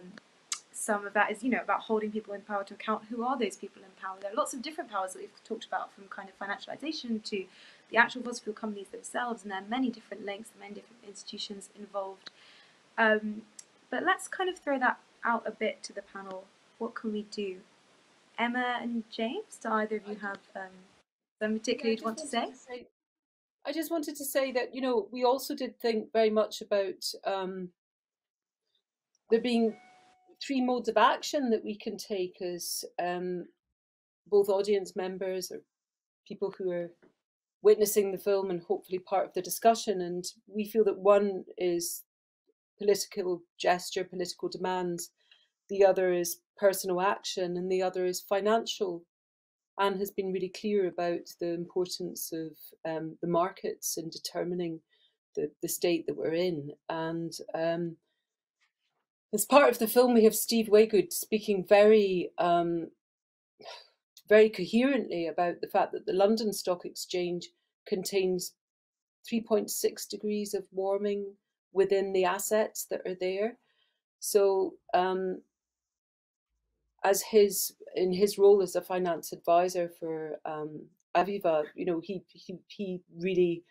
some of that is, you know, about holding people in power to account. Who are those people in power? There are lots of different powers that we've talked about, from kind of financialization to the actual fossil fuel companies themselves, and there are many different links, and many different institutions involved. Um, but let's kind of throw that out a bit to the panel. What can we do? Emma and James, do either of you have um, something particular Yeah, you'd want to say? wanted say- I just wanted to say that you know we also did think very much about um, there being three modes of action that we can take as um, both audience members or people who are witnessing the film and hopefully part of the discussion. And we feel that one is political gesture, political demands, the other is personal action, and the other is financial. Ann has been really clear about the importance of um, the markets in determining the, the state that we're in. And um, as part of the film, we have Steve Waygood speaking very, um, very coherently about the fact that the London Stock Exchange contains 3.6 degrees of warming within the assets that are there. So, um, as his in his role as a finance advisor for um, Aviva, you know, he, he, he really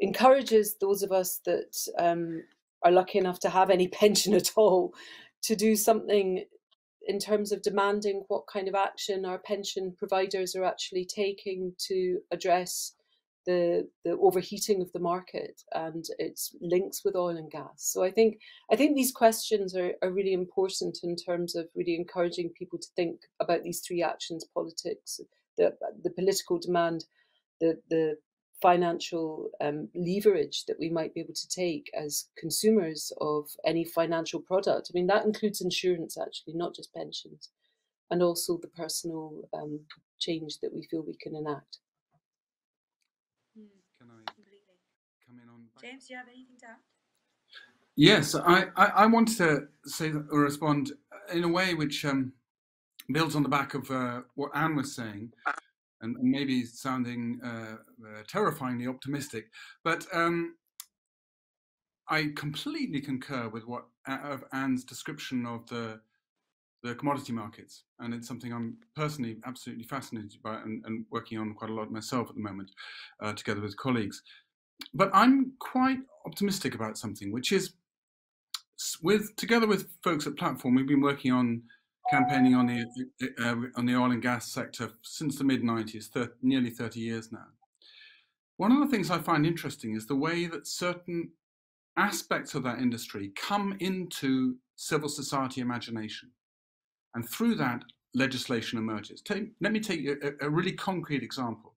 encourages those of us that um, are lucky enough to have any pension at all to do something in terms of demanding what kind of action our pension providers are actually taking to address the the overheating of the market and its links with oil and gas. So I think I think these questions are, are really important in terms of really encouraging people to think about these three actions: politics, the the political demand, the the financial um, leverage that we might be able to take as consumers of any financial product. I mean, that includes insurance, actually, not just pensions, and also the personal um, change that we feel we can enact. Can I come in on? James, do you have anything to add? Yes, I, I, I wanted to say or respond in a way which um, builds on the back of uh, what Ann was saying, and, maybe sounding uh, uh, terrifyingly optimistic, but um, I completely concur with what of Ann's description of the the commodity markets, and it's something I'm personally absolutely fascinated by and, and working on quite a lot myself at the moment, uh, together with colleagues. But I'm quite optimistic about something, which is with together with folks at Platform, we've been working on campaigning on the uh, on the oil and gas sector since the mid 90s, nearly 30 years now. One of the things I find interesting is the way that certain aspects of that industry come into civil society imagination. And through that, legislation emerges. Take, let me take a, a, really concrete example.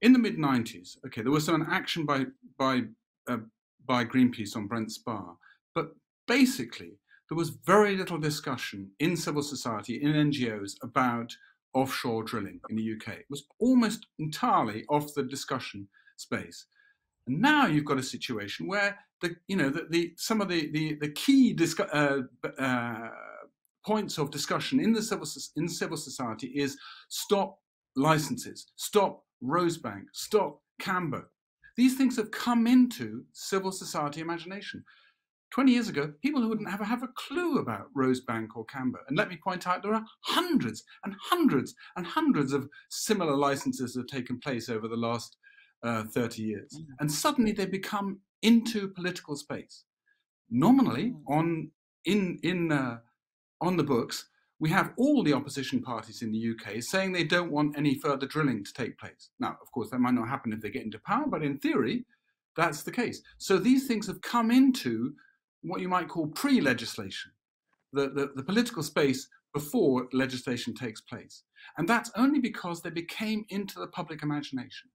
In the mid 90s, okay, there was an action by, by, uh, by Greenpeace on Brent Spar, but basically, there was very little discussion in civil society, in NGOs, about offshore drilling in the UK. It was almost entirely off the discussion space. And now you've got a situation where the, you know, the, the some of the the, the key uh, uh, points of discussion in the civil in civil society is stop licenses, stop Rosebank, stop Cambo. These things have come into civil society imagination. 20 years ago, people who wouldn't ever have a clue about Rosebank or Cambo. And let me point out there are hundreds and hundreds and hundreds of similar licenses that have taken place over the last uh, 30 years. Mm. And suddenly they become into political space. Nominally, mm. on in in uh, on the books, we have all the opposition parties in the UK saying they don't want any further drilling to take place. Now, of course, that might not happen if they get into power, but in theory, that's the case. So these things have come into what you might call pre legislation, the, the, the, political space before legislation takes place. And that's only because they became into the public imagination.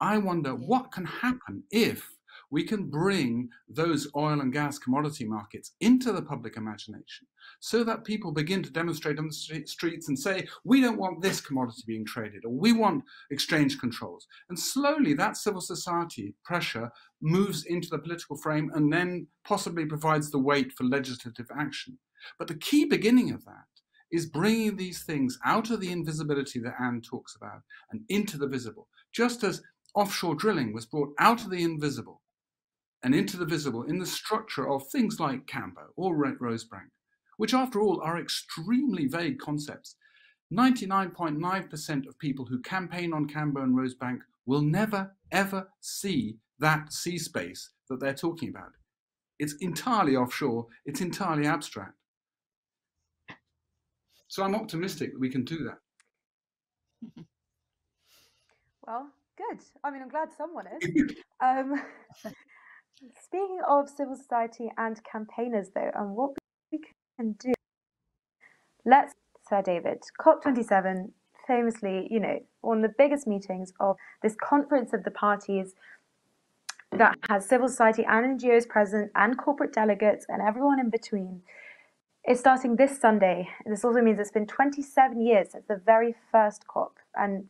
I wonder what can happen if we can bring those oil and gas commodity markets into the public imagination so that people begin to demonstrate on the streets and say, we don't want this commodity being traded, or we want exchange controls. And slowly that civil society pressure moves into the political frame and then possibly provides the weight for legislative action. But the key beginning of that is bringing these things out of the invisibility that Ann talks about and into the visible. Just as offshore drilling was brought out of the invisible and into the visible in the structure of things like Cambo or Rosebank, which, after all, are extremely vague concepts. 99.9% of people who campaign on Cambo and Rosebank will never, ever see that sea space that they're talking about. It's entirely offshore, it's entirely abstract. So I'm optimistic that we can do that. Well, good. I mean, I'm glad someone is. um, Speaking of civil society and campaigners, though, and what we can do, let's, Sir David, COP27, famously, you know, one of the biggest meetings of this conference of the parties that has civil society and NGOs present and corporate delegates and everyone in between is starting this Sunday. This also means it's been 27 years since the very first COP, and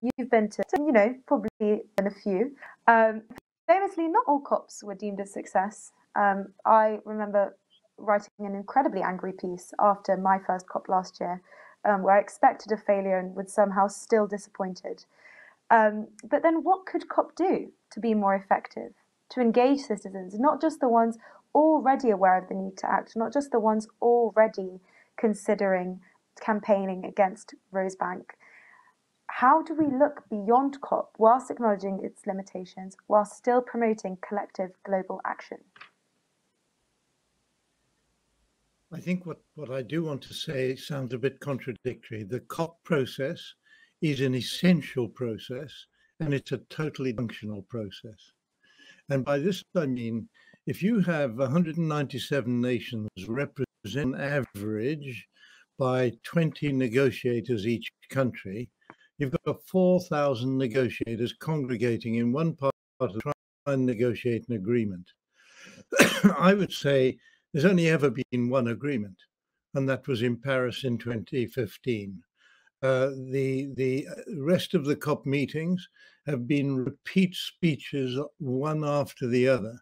you've been to, you know, probably been a few. Um, famously, not all COPs were deemed a success. Um, I remember writing an incredibly angry piece after my first COP last year, um, where I expected a failure and was somehow still disappointed. Um, but then, what could COP do to be more effective, to engage citizens, not just the ones already aware of the need to act, not just the ones already considering campaigning against Rosebank. How do we look beyond COP whilst acknowledging its limitations, whilst still promoting collective global action? I think what, what I do want to say sounds a bit contradictory. The COP process is an essential process and it's a totally functional process. And by this, I mean, if you have 197 nations represent average by 20 negotiators each country, you've got 4,000 negotiators congregating in one part to try and negotiate an agreement. I would say there's only ever been one agreement, and that was in Paris in 2015. Uh, the the uh, rest of the COP meetings have been repeat speeches, one after the other,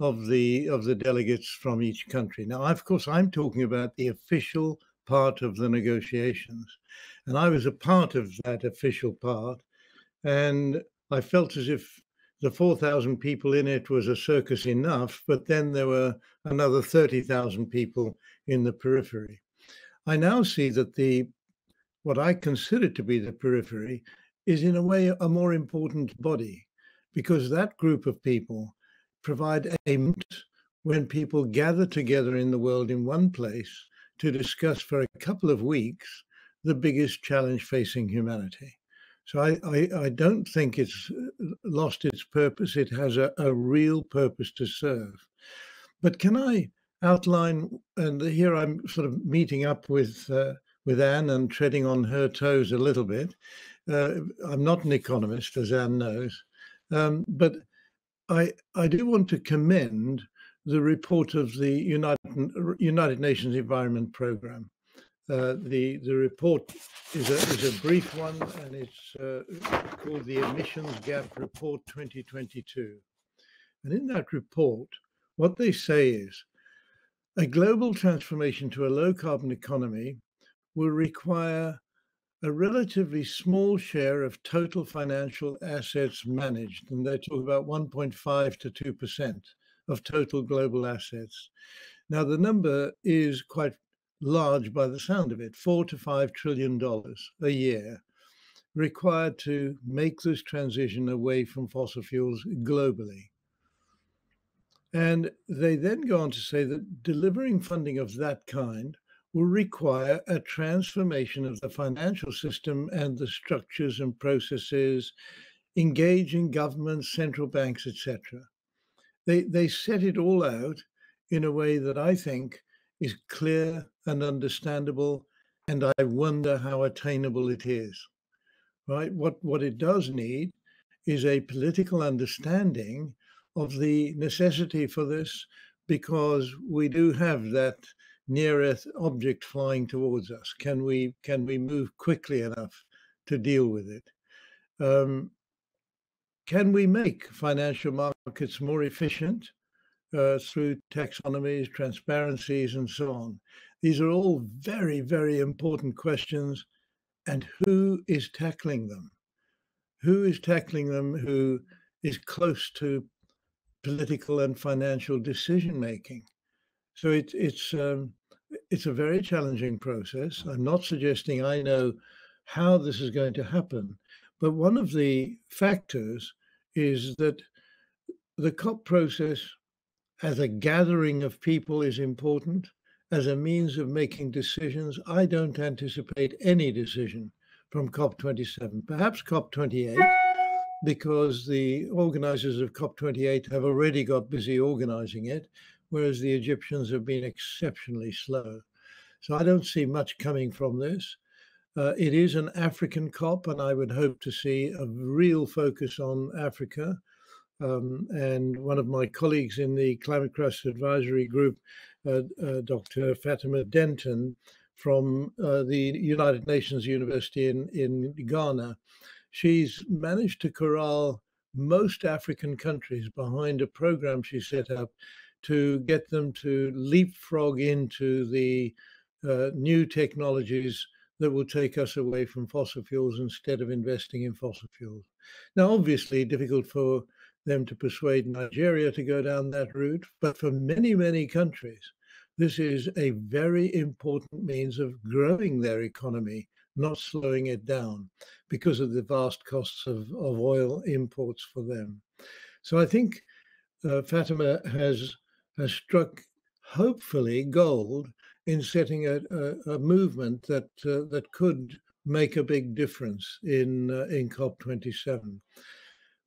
of the of the delegates from each country. Now, of course, I'm talking about the official part of the negotiations, and I was a part of that official part, and I felt as if the 4,000 people in it was a circus enough, but then there were another 30,000 people in the periphery. I now see that the what I consider to be the periphery is in a way a more important body because that group of people provide a when people gather together in the world in one place to discuss for a couple of weeks the biggest challenge facing humanity. So I, I, I, don't think it's uh, lost its purpose. It has a, a real purpose to serve. But can I outline, and here I'm sort of meeting up with uh, with Ann and treading on her toes a little bit. Uh, I'm not an economist, as Ann knows, um, but I I do want to commend the report of the United United Nations Environment Programme. Uh, the the report is a is a brief one, and it's uh, called the Emissions Gap Report 2022. And in that report, what they say is a global transformation to a low carbon economy will require a relatively small share of total financial assets managed, and they talk about 1.5 to 2 percent of total global assets. Now, the number is quite large by the sound of it, four to five trillion dollars a year required to make this transition away from fossil fuels globally. And they then go on to say that delivering funding of that kind will require a transformation of the financial system and the structures and processes, engaging governments, central banks, etc. They, they set it all out in a way that I think is clear and understandable, and I wonder how attainable it is. Right? What what it does need is a political understanding of the necessity for this, because we do have that near Earth object flying towards us. Can we can we move quickly enough to deal with it? Um, can we make financial markets more efficient? uh, through taxonomies, transparencies, and so on. These are all very, very important questions. And who is tackling them? Who is tackling them who is close to political and financial decision making? So it, it's um, it's a very challenging process. I'm not suggesting I know how this is going to happen, but one of the factors is that the COP process as a gathering of people is important, as a means of making decisions. I don't anticipate any decision from COP27, perhaps COP28, because the organizers of COP28 have already got busy organizing it, whereas the Egyptians have been exceptionally slow. So I don't see much coming from this. Uh, it is an African COP, and I would hope to see a real focus on Africa. Um, and one of my colleagues in the Climate Crisis Advisory Group, uh, uh, Dr. Fatima Denton from uh, the United Nations University in, in Ghana, she's managed to corral most African countries behind a program she set up to get them to leapfrog into the uh, new technologies that will take us away from fossil fuels instead of investing in fossil fuels. Now, obviously, difficult for them to persuade Nigeria to go down that route. But for many, many countries, This is a very important means of growing their economy, not slowing it down because of the vast costs of, of oil imports for them. So I think uh, Fatima has has struck hopefully gold in setting a, a, a movement that uh, that could make a big difference in uh, in COP27.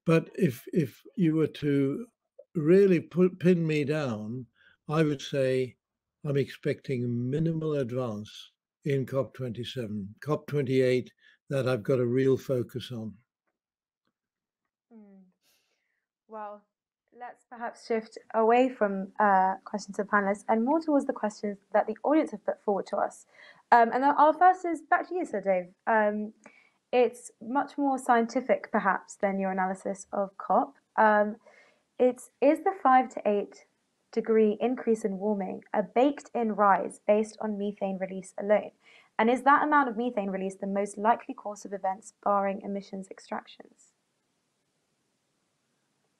But if if you were to really put pin me down, I would say I'm expecting minimal advance in COP27. COP28 that I've got a real focus on. Mm. Well, let's perhaps shift away from uh, questions of panelists and more towards the questions that the audience have put forward to us. Um, and our first is back to you, Sir Dave. Um, it's much more scientific, perhaps, than your analysis of COP. Um, it's is the five to eight degree increase in warming a baked in rise based on methane release alone? And is that amount of methane release the most likely course of events barring emissions extractions?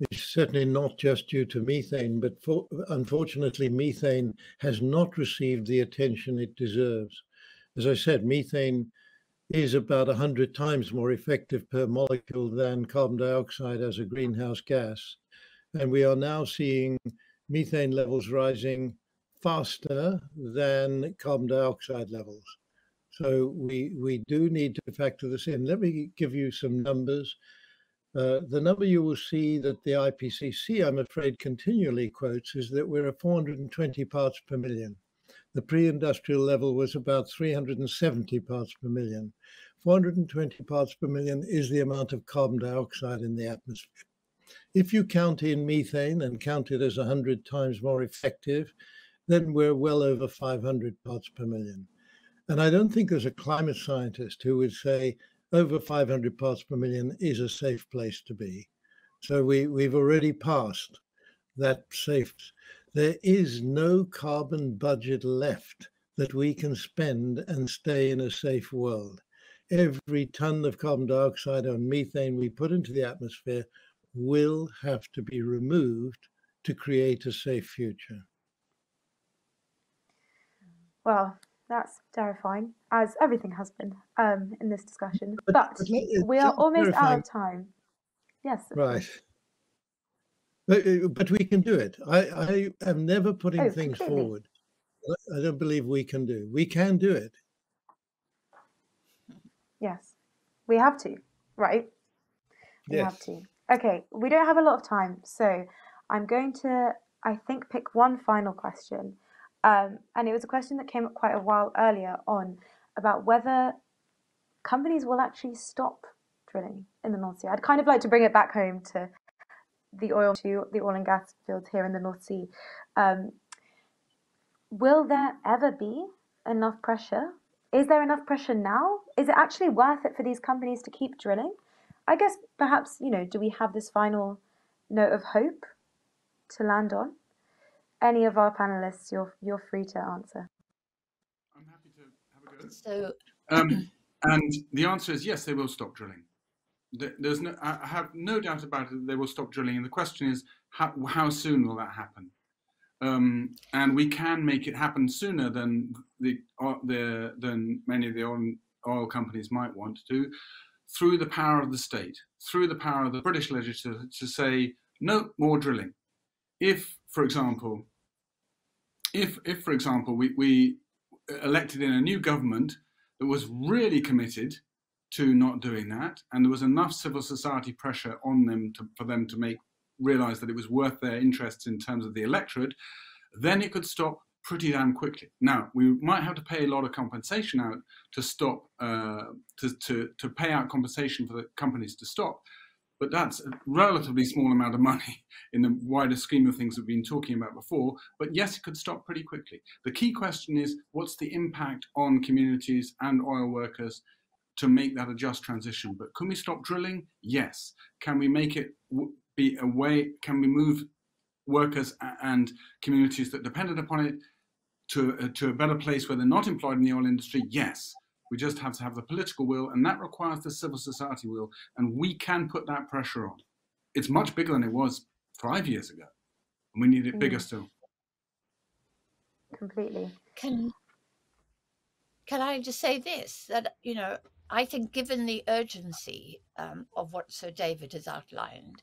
It's certainly not just due to methane, but for, unfortunately, methane has not received the attention it deserves. As I said, methane is about 100 times more effective per molecule than carbon dioxide as a greenhouse gas. And we are now seeing methane levels rising faster than carbon dioxide levels. So we, we do need to factor this in. Let me give you some numbers. Uh, the number you will see that the IPCC, I'm afraid, continually quotes is that we're at 420 parts per million. The pre industrial level was about 370 parts per million. 420 parts per million is the amount of carbon dioxide in the atmosphere. If you count in methane and count it as 100 times more effective, then we're well over 500 parts per million. And I don't think there's a climate scientist who would say over 500 parts per million is a safe place to be. So we, we've already passed that safe. There is no carbon budget left that we can spend and stay in a safe world. Every ton of carbon dioxide and methane we put into the atmosphere will have to be removed to create a safe future. Well, that's terrifying, as everything has been um, in this discussion. But, but we are almost terrifying. out of time. Yes. Right. But, uh, but we can do it. I, I am never putting oh, things completely. forward. I don't believe we can do. We can do it. Yes, we have to, right? We yes. have to. Okay, we don't have a lot of time, so I'm going to, I think, pick one final question. Um, and it was a question that came up quite a while earlier on about whether companies will actually stop drilling in the North Sea. I'd kind of like to bring it back home to the oil to the oil and gas fields here in the North Sea. Um, will there ever be enough pressure? Is there enough pressure now? Is it actually worth it for these companies to keep drilling? I guess perhaps, you know, do we have this final note of hope to land on? Any of our panelists, you're you're free to answer. I'm happy to have a go. So, um, and the answer is yes, they will stop drilling. There's no, I have no doubt about it. They will stop drilling, and the question is, how, how soon will that happen? Um, and we can make it happen sooner than the, uh, the than many of the oil, oil companies might want to do, through the power of the state, through the power of the British legislature to say no more drilling. If, for example, if, if for example, we, we elected in a new government that was really committed to not doing that, and there was enough civil society pressure on them to, for them to make realize that it was worth their interests in terms of the electorate, then it could stop pretty damn quickly. Now, we might have to pay a lot of compensation out to stop, uh, to, to, to pay out compensation for the companies to stop, but that's a relatively small amount of money in the wider scheme of things we've been talking about before. But yes, it could stop pretty quickly. The key question is what's the impact on communities and oil workers to make that a just transition? But can we stop drilling? Yes. Can we make it be a way? Can we move workers and communities that depended upon it to, uh, to a better place where they're not employed in the oil industry? Yes. We just have to have the political will, and that requires the civil society will, and we can put that pressure on. It's much bigger than it was five years ago, and we need it bigger mm. still. completely. Can can I just say this that you know I think given the urgency um, of what Sir David has outlined,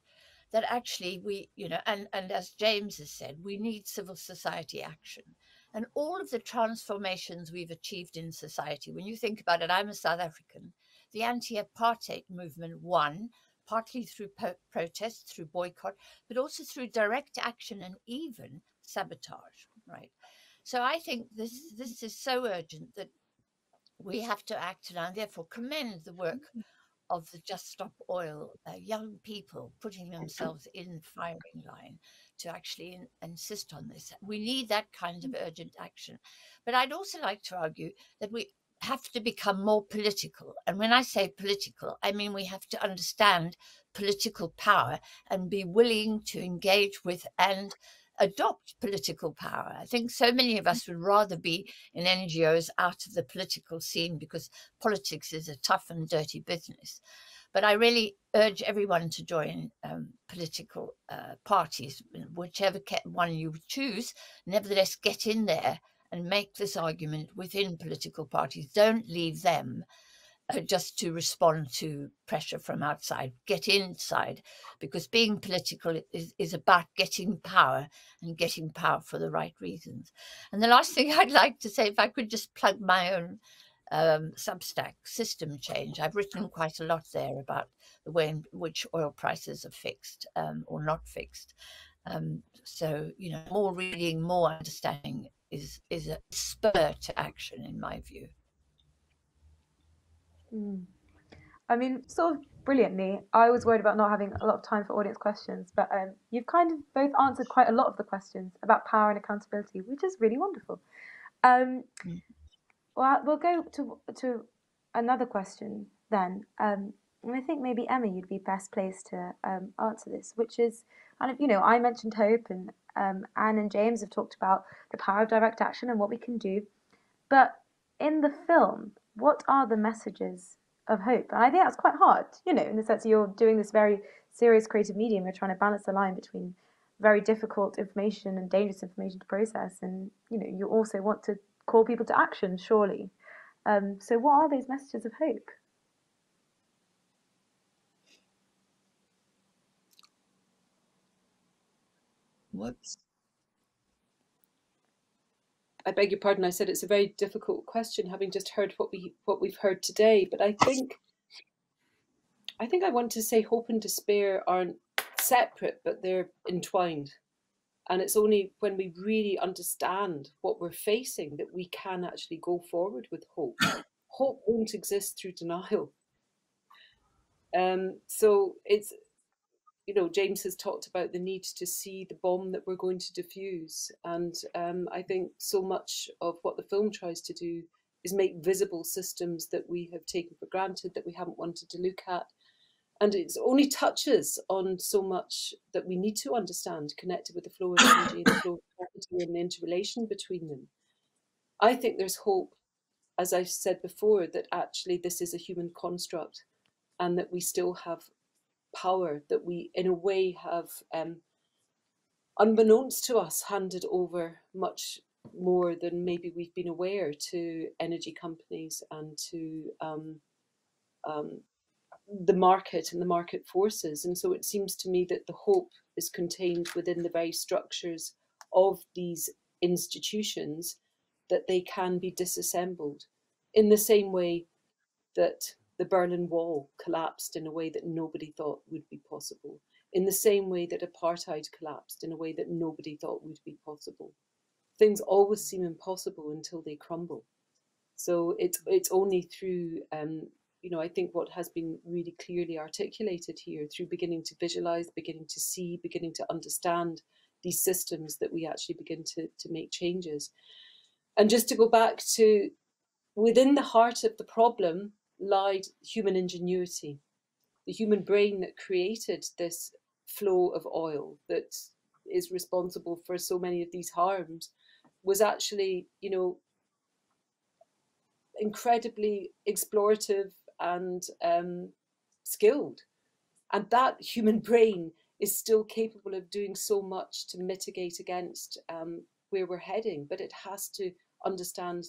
that actually we you know and and as James has said, we need civil society action. And all of the transformations we've achieved in society, when you think about it, I'm a South African. The anti apartheid movement won partly through po- protest, through boycott, but also through direct action and even sabotage, right? So I think this this is so urgent that we have to act. And therefore, commend the work mm-hmm. Of the Just Stop Oil uh, young people putting themselves in the firing line to actually in, insist on this. We need that kind of urgent action. But I'd also like to argue that we have to become more political. And when I say political, I mean we have to understand political power and be willing to engage with and adopt political power. I think so many of us would rather be in NGOs out of the political scene because politics is a tough and dirty business. But I really urge everyone to join um, political uh, parties, whichever one you choose. Nevertheless, get in there and make this argument within political parties. Don't leave them uh, just to respond to pressure from outside. Get inside, because being political is, is about getting power and getting power for the right reasons. And the last thing I'd like to say, if I could just plug my own um, Substack system change. I've written quite a lot there about the way in which oil prices are fixed um, or not fixed. Um, so you know, more reading, more understanding is is a spur to action, in my view. Mm. I mean, sort of brilliantly. I was worried about not having a lot of time for audience questions, but um, you've kind of both answered quite a lot of the questions about power and accountability, which is really wonderful. Um, mm. Well, we'll go to to another question then. Um, and I think maybe Emma, you'd be best placed to um, answer this, which is kind of you know I mentioned hope, and um, Ann and James have talked about the power of direct action and what we can do, but in the film, what are the messages of hope? And I think that's quite hard, you know, in the sense that you're doing this very serious creative medium. You're trying to balance the line between very difficult information and dangerous information to process, and you know, you also want to call people to action, surely. Um, so, what are those messages of hope? Whoops. I beg your pardon. I said it's a very difficult question, having just heard what we what we've heard today. But I think, I think I want to say hope and despair aren't separate, but they're entwined. And it's only when we really understand what we're facing that we can actually go forward with hope. hope won't exist through denial. Um, so it's, you know, James has talked about the need to see the bomb that we're going to diffuse. And um, I think so much of what the film tries to do is make visible systems that we have taken for granted, that we haven't wanted to look at, and it only touches on so much that we need to understand connected with the flow of energy, and the flow of capital, and the interrelation between them. I think there's hope, as I've said before, that actually this is a human construct and that we still have power, that we, in a way, have, um, unbeknownst to us, handed over much more than maybe we've been aware to energy companies and to um, um, the market and the market forces. And so it seems to me that the hope is contained within the very structures of these institutions that they can be disassembled in the same way that the Berlin Wall collapsed in a way that nobody thought would be possible, in the same way that apartheid collapsed in a way that nobody thought would be possible. Things always seem impossible until they crumble. So it's it's only through um, you know, I think what has been really clearly articulated here through beginning to visualize, beginning to see, beginning to understand these systems that we actually begin to, to make changes. And just to go back to within the heart of the problem lied human ingenuity, the human brain that created this flow of oil that is responsible for so many of these harms was actually, you know, incredibly explorative and um, skilled. And that human brain is still capable of doing so much to mitigate against um, where we're heading, but it has to understand,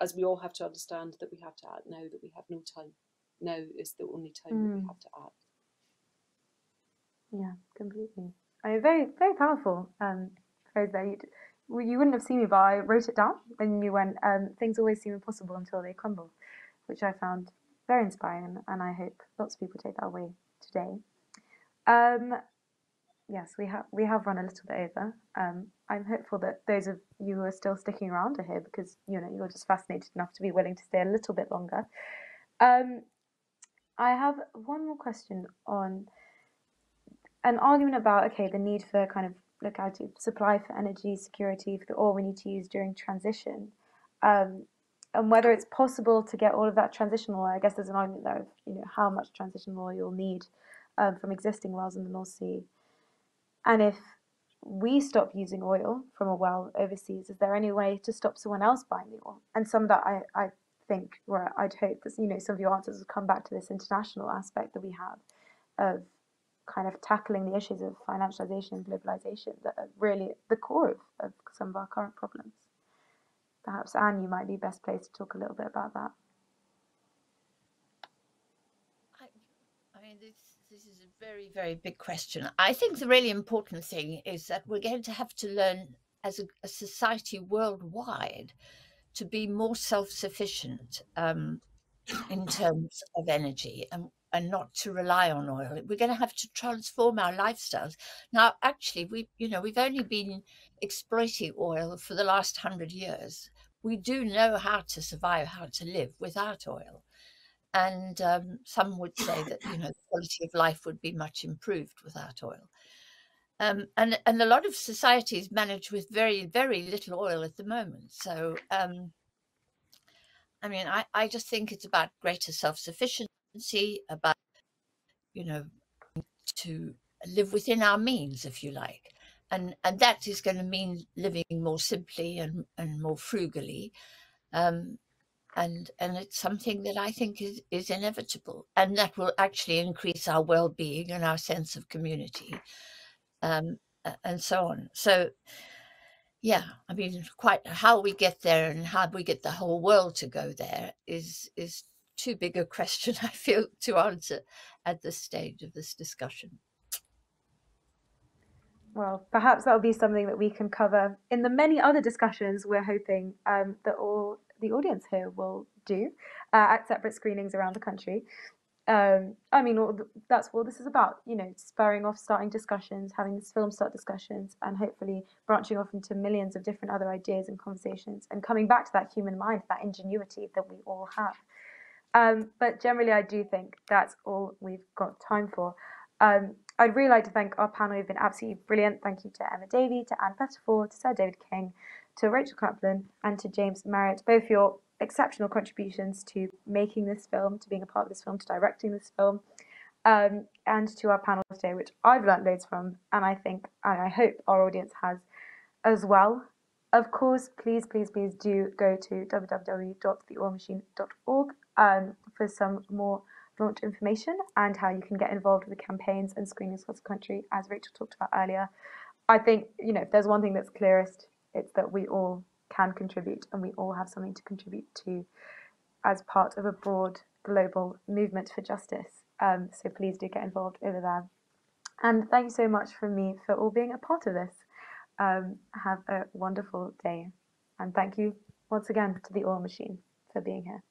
as we all have to understand, that we have to act now, that we have no time. Now is the only time that we Mm. have to act. Yeah, completely. I mean, very, very powerful um, phrase there. You, well, you wouldn't have seen me, but I wrote it down and you went, um, things always seem impossible until they crumble, which I found very inspiring and I hope lots of people take that away today. Um, yes, we have we have run a little bit over. Um, I'm hopeful that those of you who are still sticking around are here because you know you're just fascinated enough to be willing to stay a little bit longer. Um, I have one more question on an argument about okay the need for kind of look at it, supply for energy security for the oil we need to use during transition. Um, and whether it's possible to get all of that transitional I guess there's an argument there of you know how much transitional oil you'll need um, from existing wells in the North Sea, and if we stop using oil from a well overseas, is there any way to stop someone else buying the oil? And some of that I, I think, where I'd hope that you know some of your answers will come back to this international aspect that we have of kind of tackling the issues of financialization and globalization that are really at the core of, of some of our current problems. Perhaps Ann, you might be best placed to talk a little bit about that. I mean, this this is a very very big question. I think the really important thing is that we're going to have to learn as a, a society worldwide to be more self-sufficient um, in terms of energy and and not to rely on oil. We're going to have to transform our lifestyles. Now, actually, we you know we've only been exploiting oil for the last hundred years. We do know how to survive, how to live without oil and um, some would say that you know the quality of life would be much improved without oil. Um, and and a lot of societies manage with very very little oil at the moment. So um, I mean, I, I just think it's about greater self sufficiency, about you know to live within our means, if you like, and and that is going to mean living more simply and and more frugally. Um, and and it's something that I think is is inevitable, and that will actually increase our well-being and our sense of community, um, and so on. So, yeah, I mean, quite how we get there and how we get the whole world to go there is is too big a question, I feel, to answer at this stage of this discussion. Well, perhaps that'll be something that we can cover in the many other discussions we're hoping um, that all the audience here will do uh, at separate screenings around the country. Um, I mean, all th- that's what this is about, you know, spurring off, starting discussions, having this film start discussions, and hopefully branching off into millions of different other ideas and conversations, and coming back to that human mind, that ingenuity that we all have. Um, but generally, I do think that's all we've got time for. Um, I'd really like to thank our panel. You've been absolutely brilliant. Thank you to Emma Davie, to Ann Pettifor, to Sir David King, to Rachel Caplan, and to James Marriott, both your exceptional contributions to making this film, to being a part of this film, to directing this film, um, and to our panel today, which I've learnt loads from, and I think, and I hope our audience has as well. Of course, please, please, please do go to www.theoilmachine.org um, for some more launch information and how you can get involved with the campaigns and screenings across the country, as Rachel talked about earlier. I think, you know, if there's one thing that's clearest, it's that we all can contribute and we all have something to contribute to as part of a broad global movement for justice. Um, so please do get involved over there. And thank you so much from me for all being a part of this. Um, have a wonderful day. And thank you once again to the Oil Machine for being here.